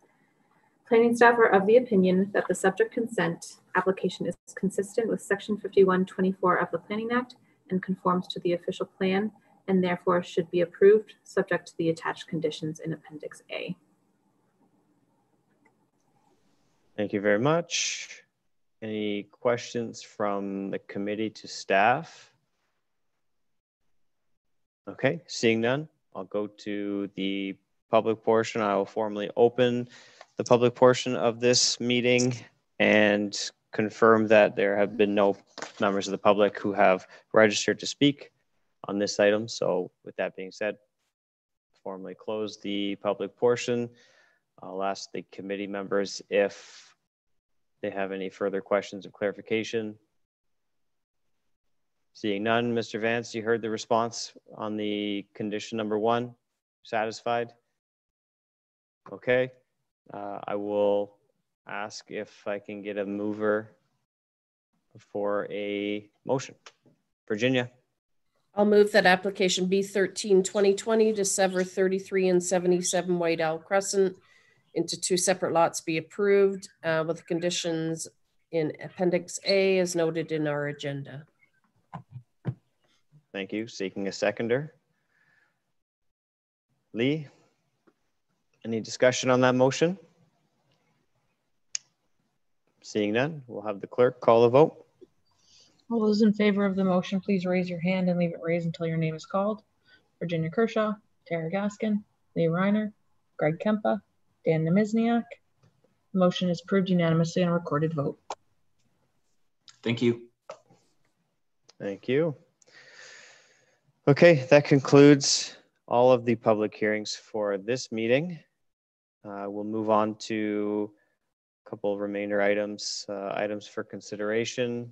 Planning staff are of the opinion that the subject consent application is consistent with section 5124 of the Planning Act and conforms to the official plan and therefore should be approved subject to the attached conditions in Appendix A. Thank you very much. Any questions from the committee to staff? Okay, seeing none, I'll go to the public portion. I will formally open the public portion of this meeting and confirm that there have been no members of the public who have registered to speak on this item. So with that being said, formally close the public portion. I'll ask the committee members if they have any further questions of clarification. Seeing none, Mr. Vance, you heard the response on the condition number one. Satisfied? Okay. Uh, I will ask if I can get a mover for a motion. Virginia. I'll move that application B 13 2020 to sever 33 and 77 White Owl Crescent into two separate lots be approved uh, with conditions in Appendix A as noted in our agenda. Thank you. Seeking a seconder. Lee, any discussion on that motion? Seeing none, we'll have the clerk call the vote. All those in favor of the motion, please raise your hand and leave it raised until your name is called. Virginia Kershaw, Tara Gaskin, Lee Reiner, Greg Kempa, Dan Nemizniak. The motion is approved unanimously on a recorded vote. Thank you. Thank you. Okay, that concludes all of the public hearings for this meeting. Uh, we'll move on to a couple remainder items, uh, items for consideration.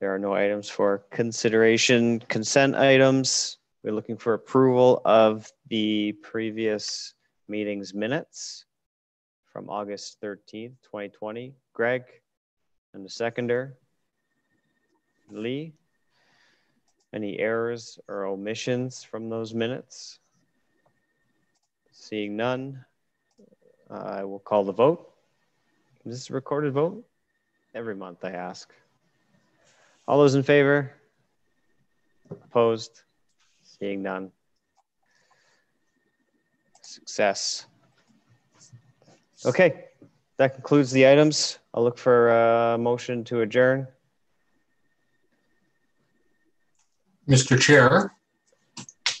There are no items for consideration. Consent items. We're looking for approval of the previous meeting's minutes from August 13th, 2020. Greg and the seconder. Lee. Any errors or omissions from those minutes? Seeing none, I will call the vote. Is this a recorded vote? Every month I ask. All those in favor? Opposed? Seeing none. Success. Okay, that concludes the items. I'll look for a motion to adjourn. Mr. Chair,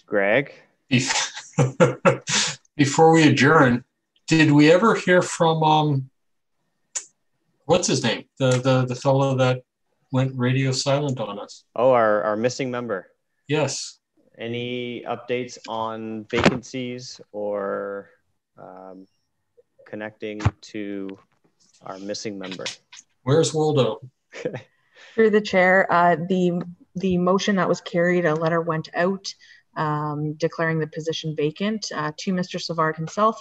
Greg. before we adjourn, did we ever hear from um, what's his name? The the the fellow that went radio silent on us. Oh, our, our missing member. Yes. Any updates on vacancies or um, connecting to our missing member? Where's Waldo? Through the chair, uh, the the motion that was carried, a letter went out um, declaring the position vacant uh, to Mr. Savard himself.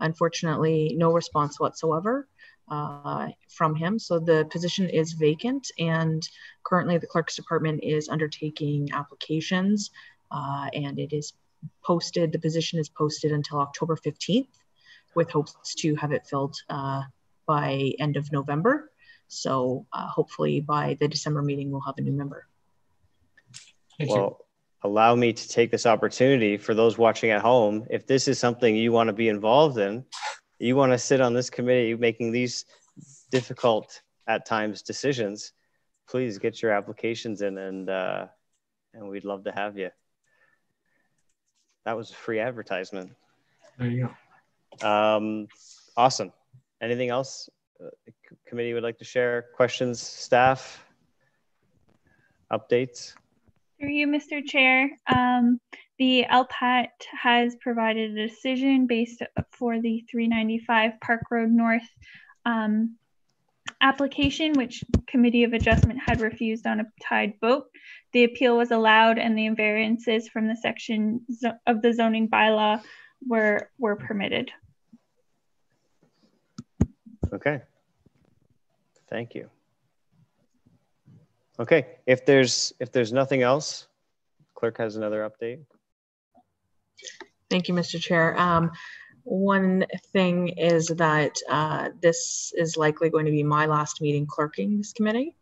Unfortunately, no response whatsoever uh, from him. So the position is vacant, and currently the clerk's department is undertaking applications, uh, and it is posted. The position is posted until October 15th, with hopes to have it filled uh, by end of November. So uh, hopefully by the December meeting, we'll have a new member. Thank well, allow me to take this opportunity for those watching at home. If this is something you want to be involved in, you want to sit on this committee making these difficult at times decisions, please get your applications in and uh, and we'd love to have you. That was a free advertisement. There you go. Um, awesome. Anything else uh, the committee would like to share? Questions, staff, updates? Through you, Mr. Chair, um, the LPAT has provided a decision based for the 395 Park Road North um, application, which Committee of Adjustment had refused on a tied vote. The appeal was allowed and the variances from the section of the zoning bylaw were, were permitted. Okay. Thank you. Okay, if there's if there's nothing else, clerk has another update. Thank you, Mr. Chair. Um, one thing is that uh, this is likely going to be my last meeting clerking this committee.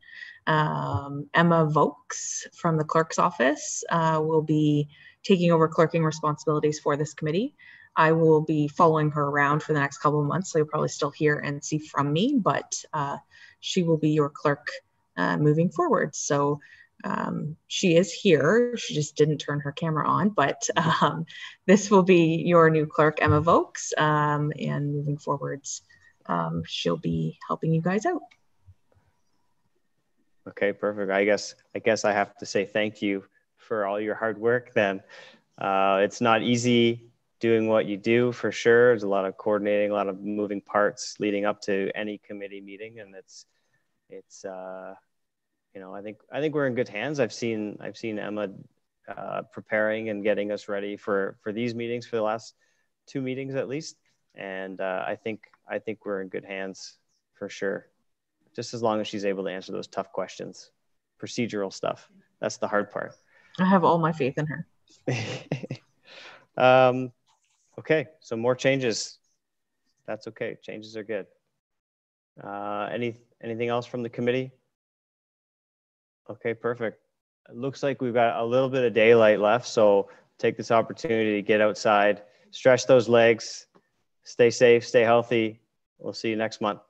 Um, Emma Vokes from the clerk's office uh, will be taking over clerking responsibilities for this committee. I will be following her around for the next couple of months. So you'll probably still hear and see from me, but uh, she will be your clerk uh, moving forward. So um, she is here. She just didn't turn her camera on, but um, this will be your new clerk, Emma Vokes. Um, and moving forwards, um, she'll be helping you guys out. Okay, perfect. I guess I guess I have to say thank you for all your hard work. Then uh, it's not easy doing what you do for sure. There's a lot of coordinating, a lot of moving parts leading up to any committee meeting, and it's it's uh, you know I think I think we're in good hands. I've seen I've seen Emma uh, preparing and getting us ready for for these meetings for the last two meetings at least, and uh, I think I think we're in good hands for sure. Just as long as she's able to answer those tough questions, procedural stuff. That's the hard part. I have all my faith in her. um, okay, so more changes. That's okay. Changes are good. Uh, any anything else from the committee? Okay, perfect. It looks like we've got a little bit of daylight left, so take this opportunity to get outside, stretch those legs, stay safe, stay healthy. We'll see you next month.